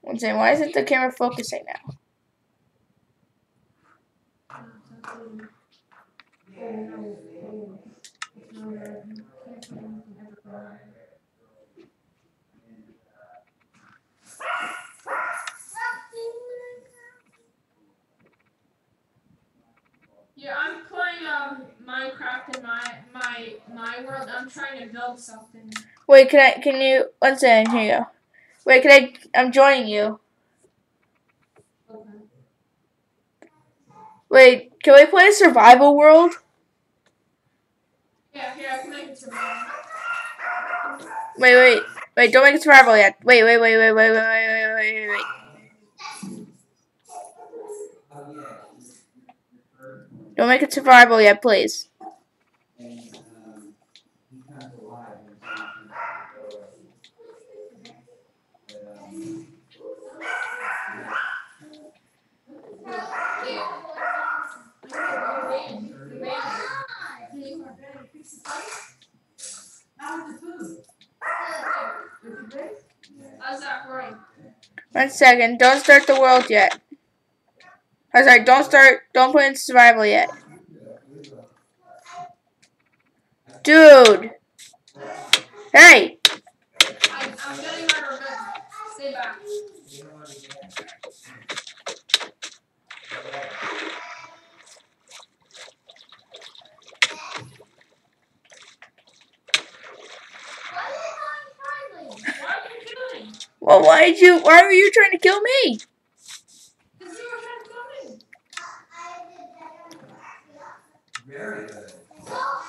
One second, why isn't the camera focusing now? Yeah, I'm playing um Minecraft in my my my world. I'm trying to build something. Wait, can I? Can you? One second. Here you go. Wait, can I? I'm joining you. Wait, can we play a survival world? Yeah, here I can make it survival. Wait, wait, wait! Don't make it survival yet. Wait, wait, wait, wait, wait, wait, wait, wait, wait. wait. Don't make it survivable yet, please. One second, don't start the world yet. I was like, don't start, don't put in survival yet. Dude. Hey. Well, why did you? Why were you trying to kill me?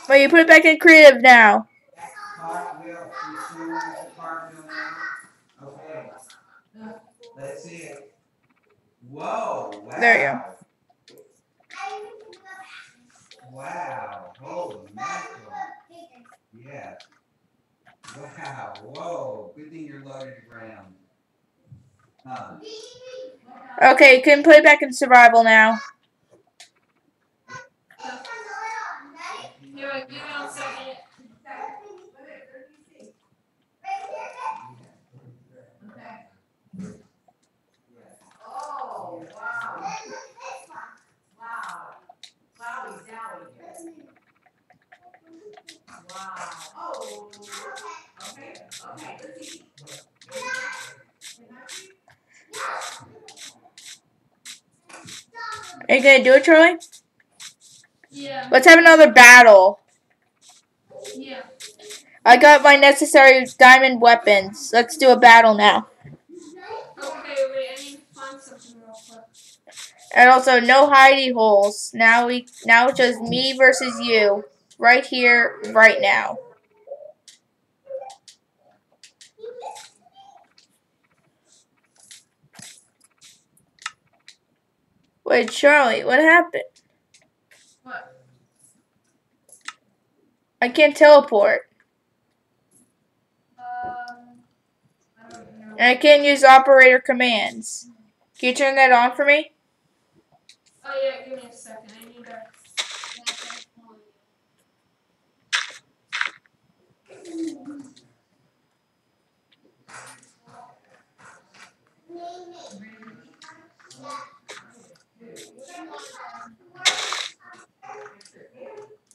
Well, you put it back in creative now. Whoa, wow. There you Wow, holy mackerel. Yeah. Wow, whoa, good thing you're the ground. Huh. Okay, you can put it back in survival now. Here, give me one second. Oh, wow. Wow. Wowie zowie. Wow. Oh. Okay, okay, let's see. Are you gonna do it, Charlie? Yeah, Let's have another battle. yeah. I got my necessary diamond weapons. Let's do a battle now. Okay, wait, I need to find something real quick. And also, no hidey holes. Now we now it's just me versus you, right here, right now. Wait, Charlie, what happened? What? I can't teleport, Um, I and I can't use operator commands. Can you turn that on for me? Oh yeah, give me a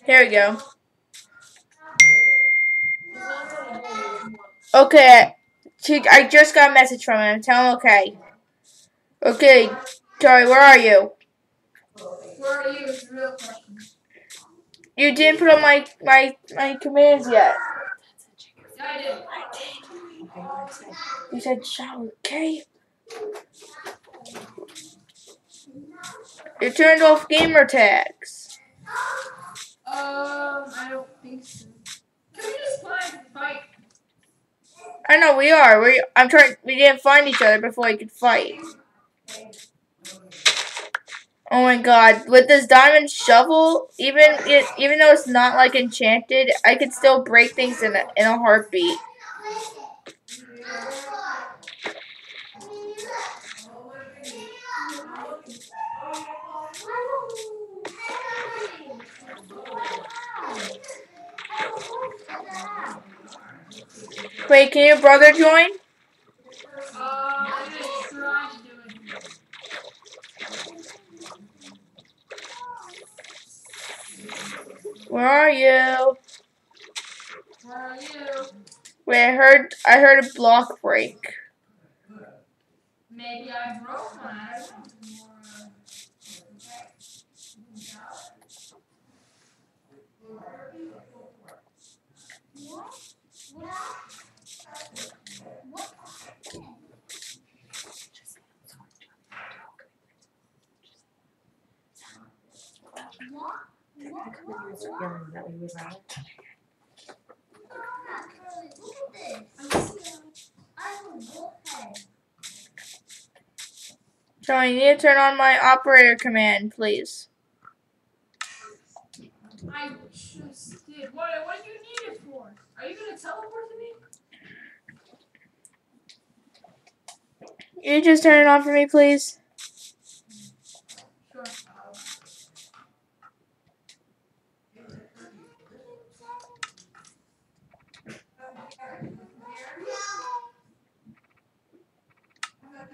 Here we go. Okay, I just got a message from him. Tell him okay. Okay, Charlie, where are you? Where are you? Is the real question. You didn't put on my my my commands yet. Yeah, I did. You said shower, okay? You turned off gamer tags. Um, I don't think so. Can we just fight? I know we are. We I'm trying. We didn't find each other before we could fight. Oh my god! With this diamond shovel, even it, even though it's not like enchanted, I could still break things in a in a heartbeat. Wait, can your brother join? Where are you? Where are you? Wait, I heard I heard a block break. Maybe I broke one. I know. I come with you and start yelling that we would rather? I'm just- Charlie, you need to turn on my operator command, please. I just did. What, what do you need it for? Are you gonna teleport to me? You just turn it on for me, please.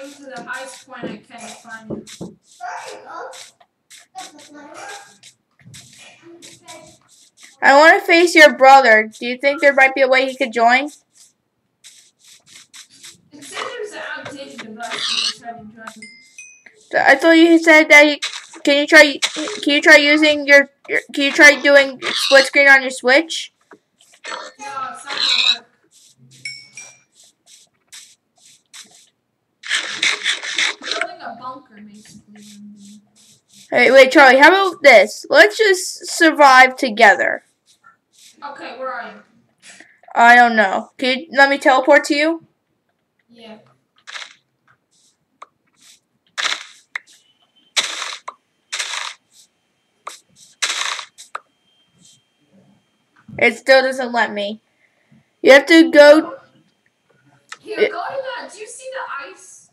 To the highest point I can find. I want to face your brother. Do you think there might be a way he could join? It said it an outdated device that was trying to join. I thought you said that. He, can you try? Can you try using your, your? Can you try doing split screen on your Switch? No, it's not gonna work. Building a bunker, basically. Hey, wait, Charlie. How about this? Let's just survive together. Okay, where are you? I don't know. Can you let me teleport to you? Yeah. It still doesn't let me. You have to go. Here, Yeah. go to the. Do you see the ice?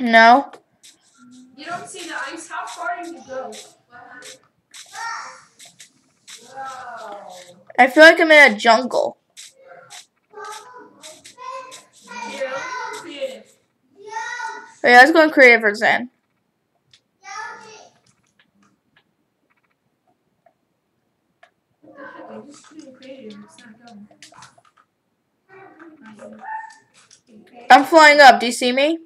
No. You don't see the ice. How far do you go? I feel like I'm in a jungle. Wait, let's go in creative first then. What the heck? I just put creative. It's not. I'm flying up. Do you see me?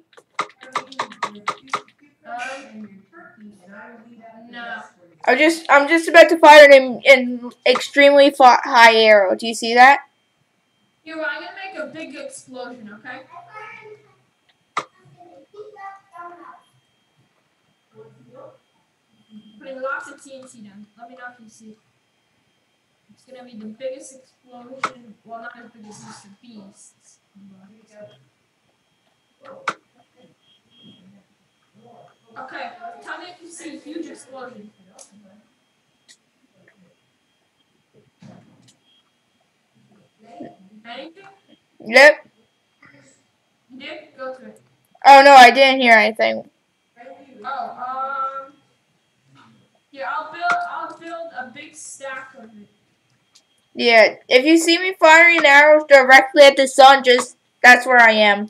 No. I'm just I'm just about to fire an, an extremely high arrow. Do you see that? Here, I'm gonna make a big explosion, okay? Putting lots of TNT down. Let me know if you see it. It's gonna be the biggest explosion. Well, not as big as. Beast's. Okay, tell me if you see a huge explosion. Anything? Yep. You did? Go to it. Oh no, I didn't hear anything. Oh, um, yeah, I'll build. I'll build a big stack of it. Yeah, if you see me firing arrows directly at the sun, just that's where I am.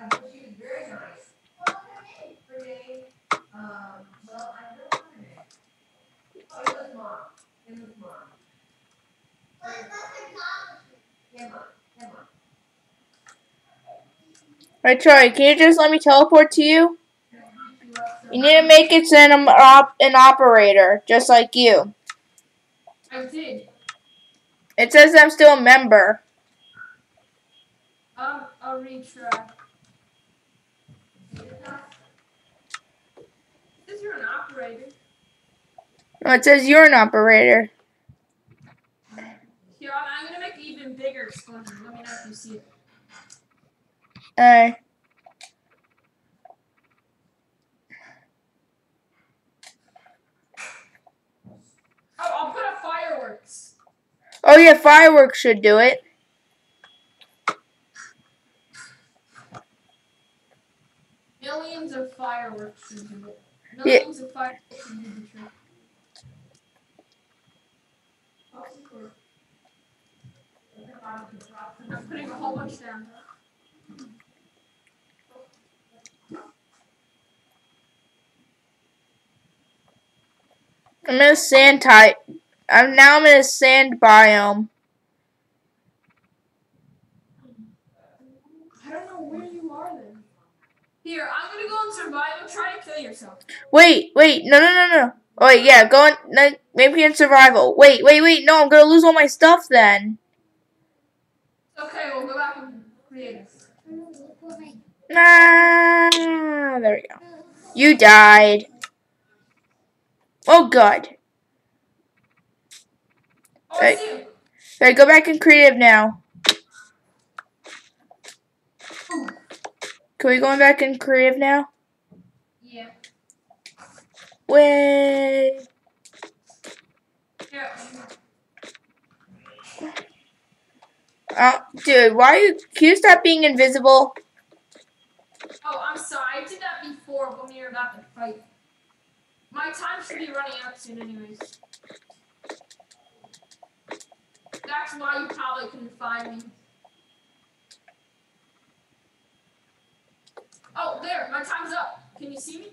I thought she was very nice. Her name, um, well, I don't know her name. Oh, it was mom. It was mom. Emma. Troy, can you just let me teleport to you? You need to make it an, um, op- an operator, just like you. I did. It says I'm still a member. Um, I'll retry. Says you're an operator. No, it says you're an operator. Here, I'm, I'm gonna make an even. Let me know if you see it. Alright. Oh, I'll put up fireworks. Oh yeah, fireworks should do it. Millions of fireworks should do it. Yeah. Millions of fireworks should do the trick. Understand. I'm in a sand type. I'm now I'm in a sand biome. I don't know where you are then. Here, I'm gonna go and survival. Try to kill yourself. Wait, wait, no, no, no, no. Oh, wait, yeah, go on. Maybe in survival. Wait, wait, wait. No, I'm gonna lose all my stuff then. Okay, we'll go back and create it. Nah, there we go. You died. Oh, God. Oh, Hey. you. Alright, go back in creative now. Can we go back in creative now? Yeah. Way. Here. Uh, dude, why are you? Can you stop being invisible? Oh, I'm sorry. I did that before when we were about to fight. My time should be running out soon, anyways. That's why you probably couldn't find me. Oh, there. My time's up. Can you see me?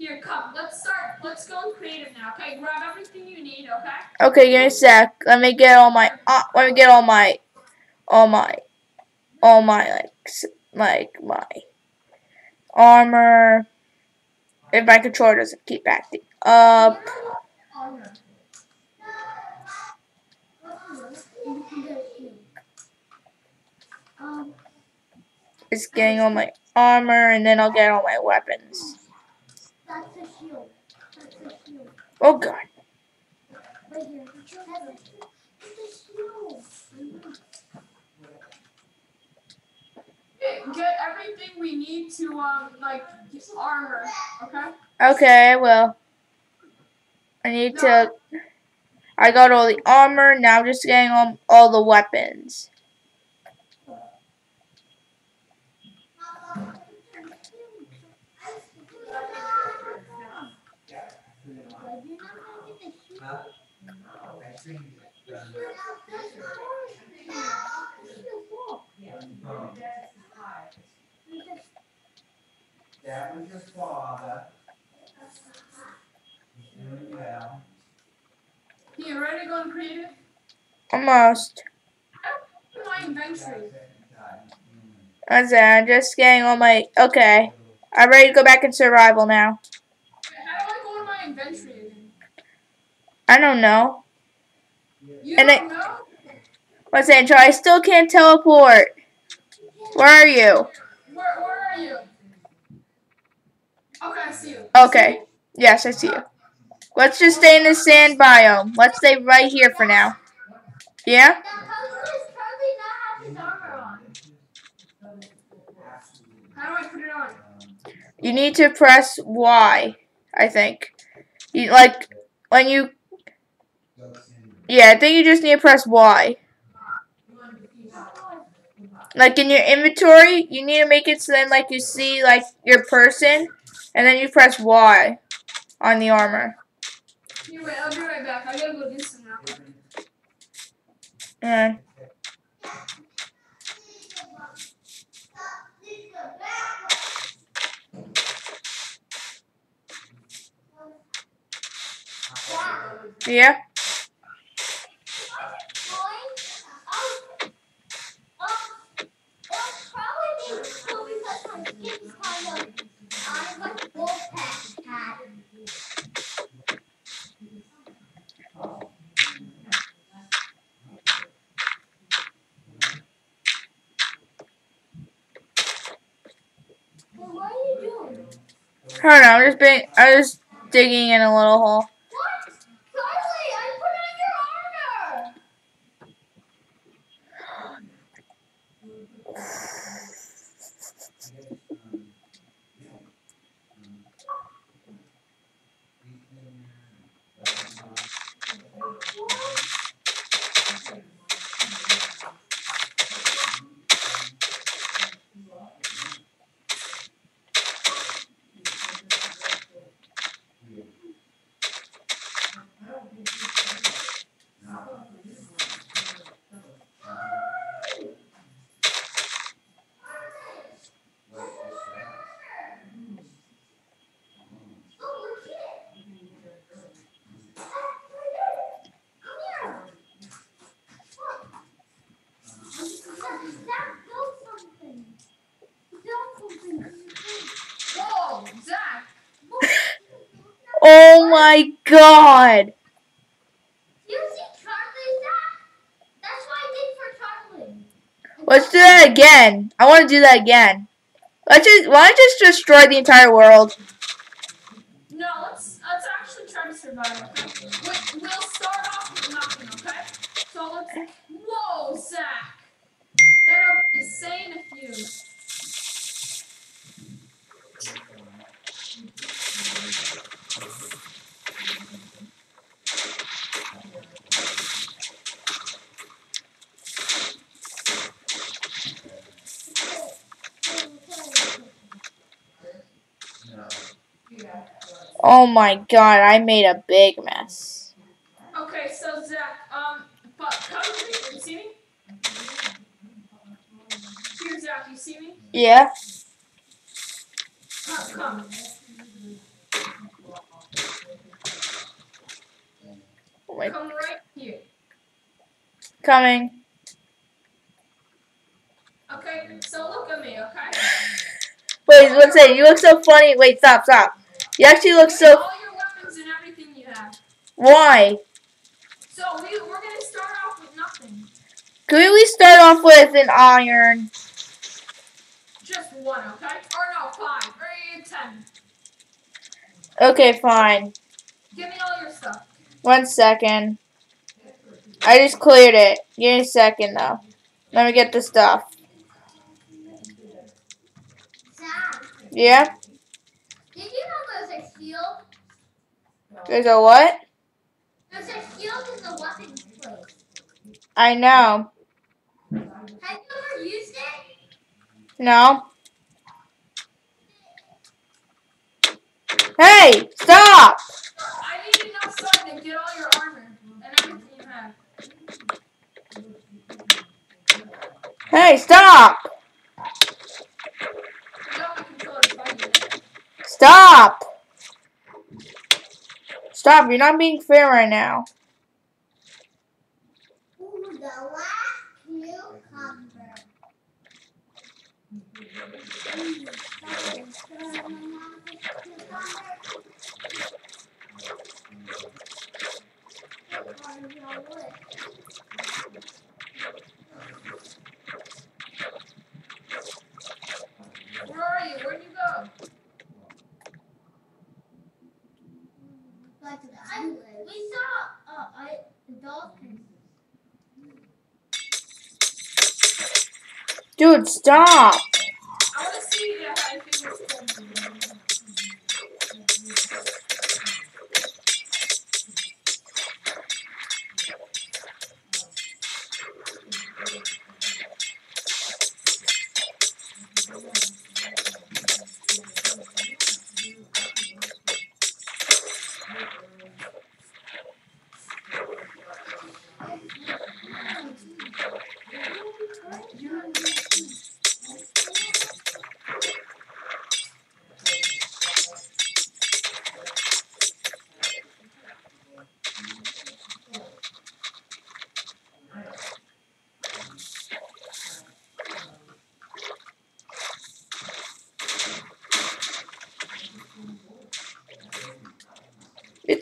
Here, come. Let's start. Let's go creative now. Okay, grab everything you need. Okay. Okay, give me a sec. Let me get all my. Uh, let me get all my, all my, all my like, like my armor. If my controller doesn't keep acting up. It's getting all my armor, and then I'll get all my weapons. that's a shield. That's a shield. Oh god. Right here. That's a, it's a shield. god. Get everything we need to um like armor. Okay. Okay, I will. I need to. I got all the armor. Now I'm just getting all, all the weapons. That was your father. He's doing well. You ready to go in creative? Almost. My inventory. Second time. That's it. I'm just getting all my. Okay. I'm ready to go back in survival now. How do I go in my inventory again? I don't know. You And don't know? What's that, Joe? I still can't teleport. Where are you? Where where are you? Okay, I see you. Okay. Yes, I see you. Let's just stay in the sand biome. Let's stay right here for now. Yeah? Now, how does Kirby not have his armor on? How do I put it on? You need to press Y, I think. You like when you Yeah, I think you just need to press Y. Like in your inventory, you need to make it so then like you see like your person and then you press Y on the armor. Here, wait, I'll be right back. I gotta go do some now. And yeah. What are you doing? I don't know, I'm just being I was digging in a little hole. Charlie. Let's do that again. I want to do that again. Let's just why don't you just destroy the entire world? No, let's let's actually try to survive. Okay? We, we'll start off with nothing, okay? So let's. Whoa, Zach! That'll be insane if you. No. Oh my god, I made a big mess. Okay, so Zach, um, but come to. You see me? Here, Zach. You see me? Yeah? Come, come. Oh Come right here. coming. Okay, so look at me, okay? Wait, one second. You look so funny. Wait, stop, stop. You actually look Bring so. all your weapons and everything you have. Why? So we we're gonna start off with nothing. Could we at least start off with an iron? Just one, okay? Or no, five, or eight, ten. Okay, fine. Give me all your stuff. One second. I just cleared it. Give me a second, though. Let me get the stuff. Yeah? did you know there's a shield? There's a what? There's a shield in the weapons place. I know. Have you ever used it? No. Hey, stop! I need enough stuff to get all your armor and everything you have. Hey, stop! I got my controller to fight you. Stop! Stop, you're not being fair right now. Where are you? Where'd you go? But I, we saw uh, I, the dolphins. Dude, stop! I want to see how you feel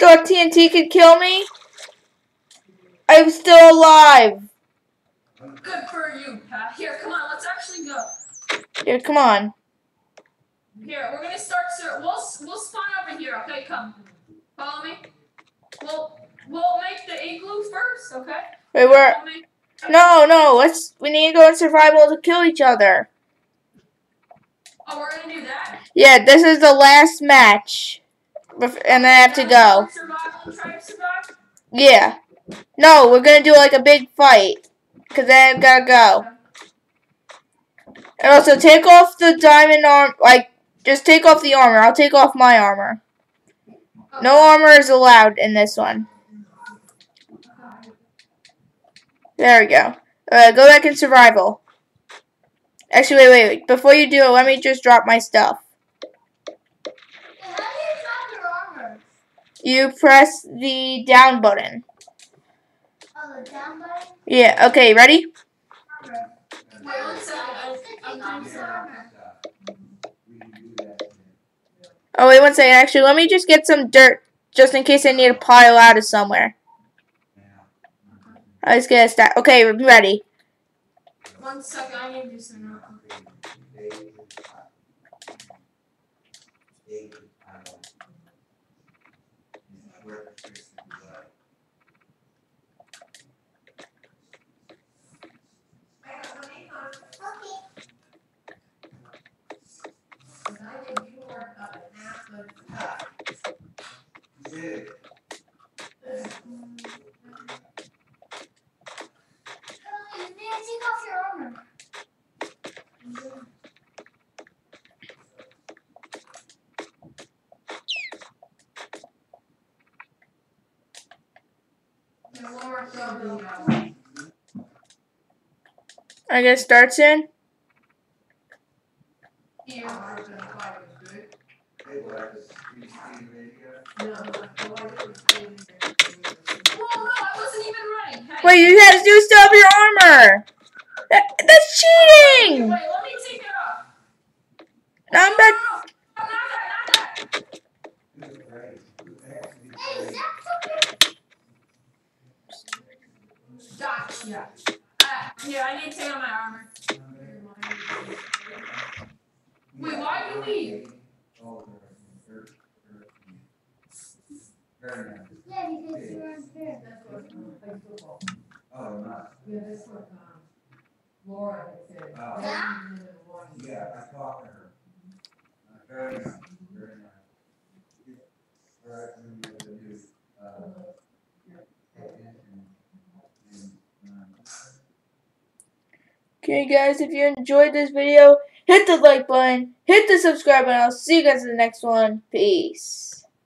thought TNT could kill me? I'm still alive! Good for you, Pat. Here, come on, let's actually go. Here, come on. Here, we're gonna start. Sir, we'll we'll spawn over here. Okay, come. Follow me. We'll we'll make the igloo first. Okay. Wait, where? We'll No, no, let's. We need to go in survival to kill each other. Oh, we're gonna do that. Yeah, this is the last match. And then I have to go. Yeah. No, we're gonna do like a big fight. Cause then I've gotta go. And also take off the diamond arm like just take off the armor. I'll take off my armor. No armor is allowed in this one. There we go. Uh, go back in survival. Actually, wait, wait, wait. Before you do it, let me just drop my stuff. Hey, how do you drop your armor? You press the down button. Oh, the down button? Yeah, okay, ready? Armor. Wait one second. I, It's to I'm take off doing your some. armor. We can do that. Oh, wait one second. Actually, let me just get some dirt just in case I need to pile out of somewhere. I was gonna start. Okay, I'm ready. One second, I need to do some. Uh, Charlie, you need to take off your armor. One more thing. I gonna start soon. Here. Whoa, no, I wasn't even Wait, you guys do still have your armor. That, that's cheating. Wait, let me take it off. Now I'm back. no, no, not that, not that. Hey, Zach, Gotcha. Uh, here, I need to take off my armor. Wait, why did you leave? Very nice. yeah, because. Oh, Yeah, Laura said. Yeah? I talked to her. Very nice, very nice. Right, and, um, Okay, guys, if you enjoyed this video, hit the like button, hit the subscribe button. I'll see you guys in the next one. Peace.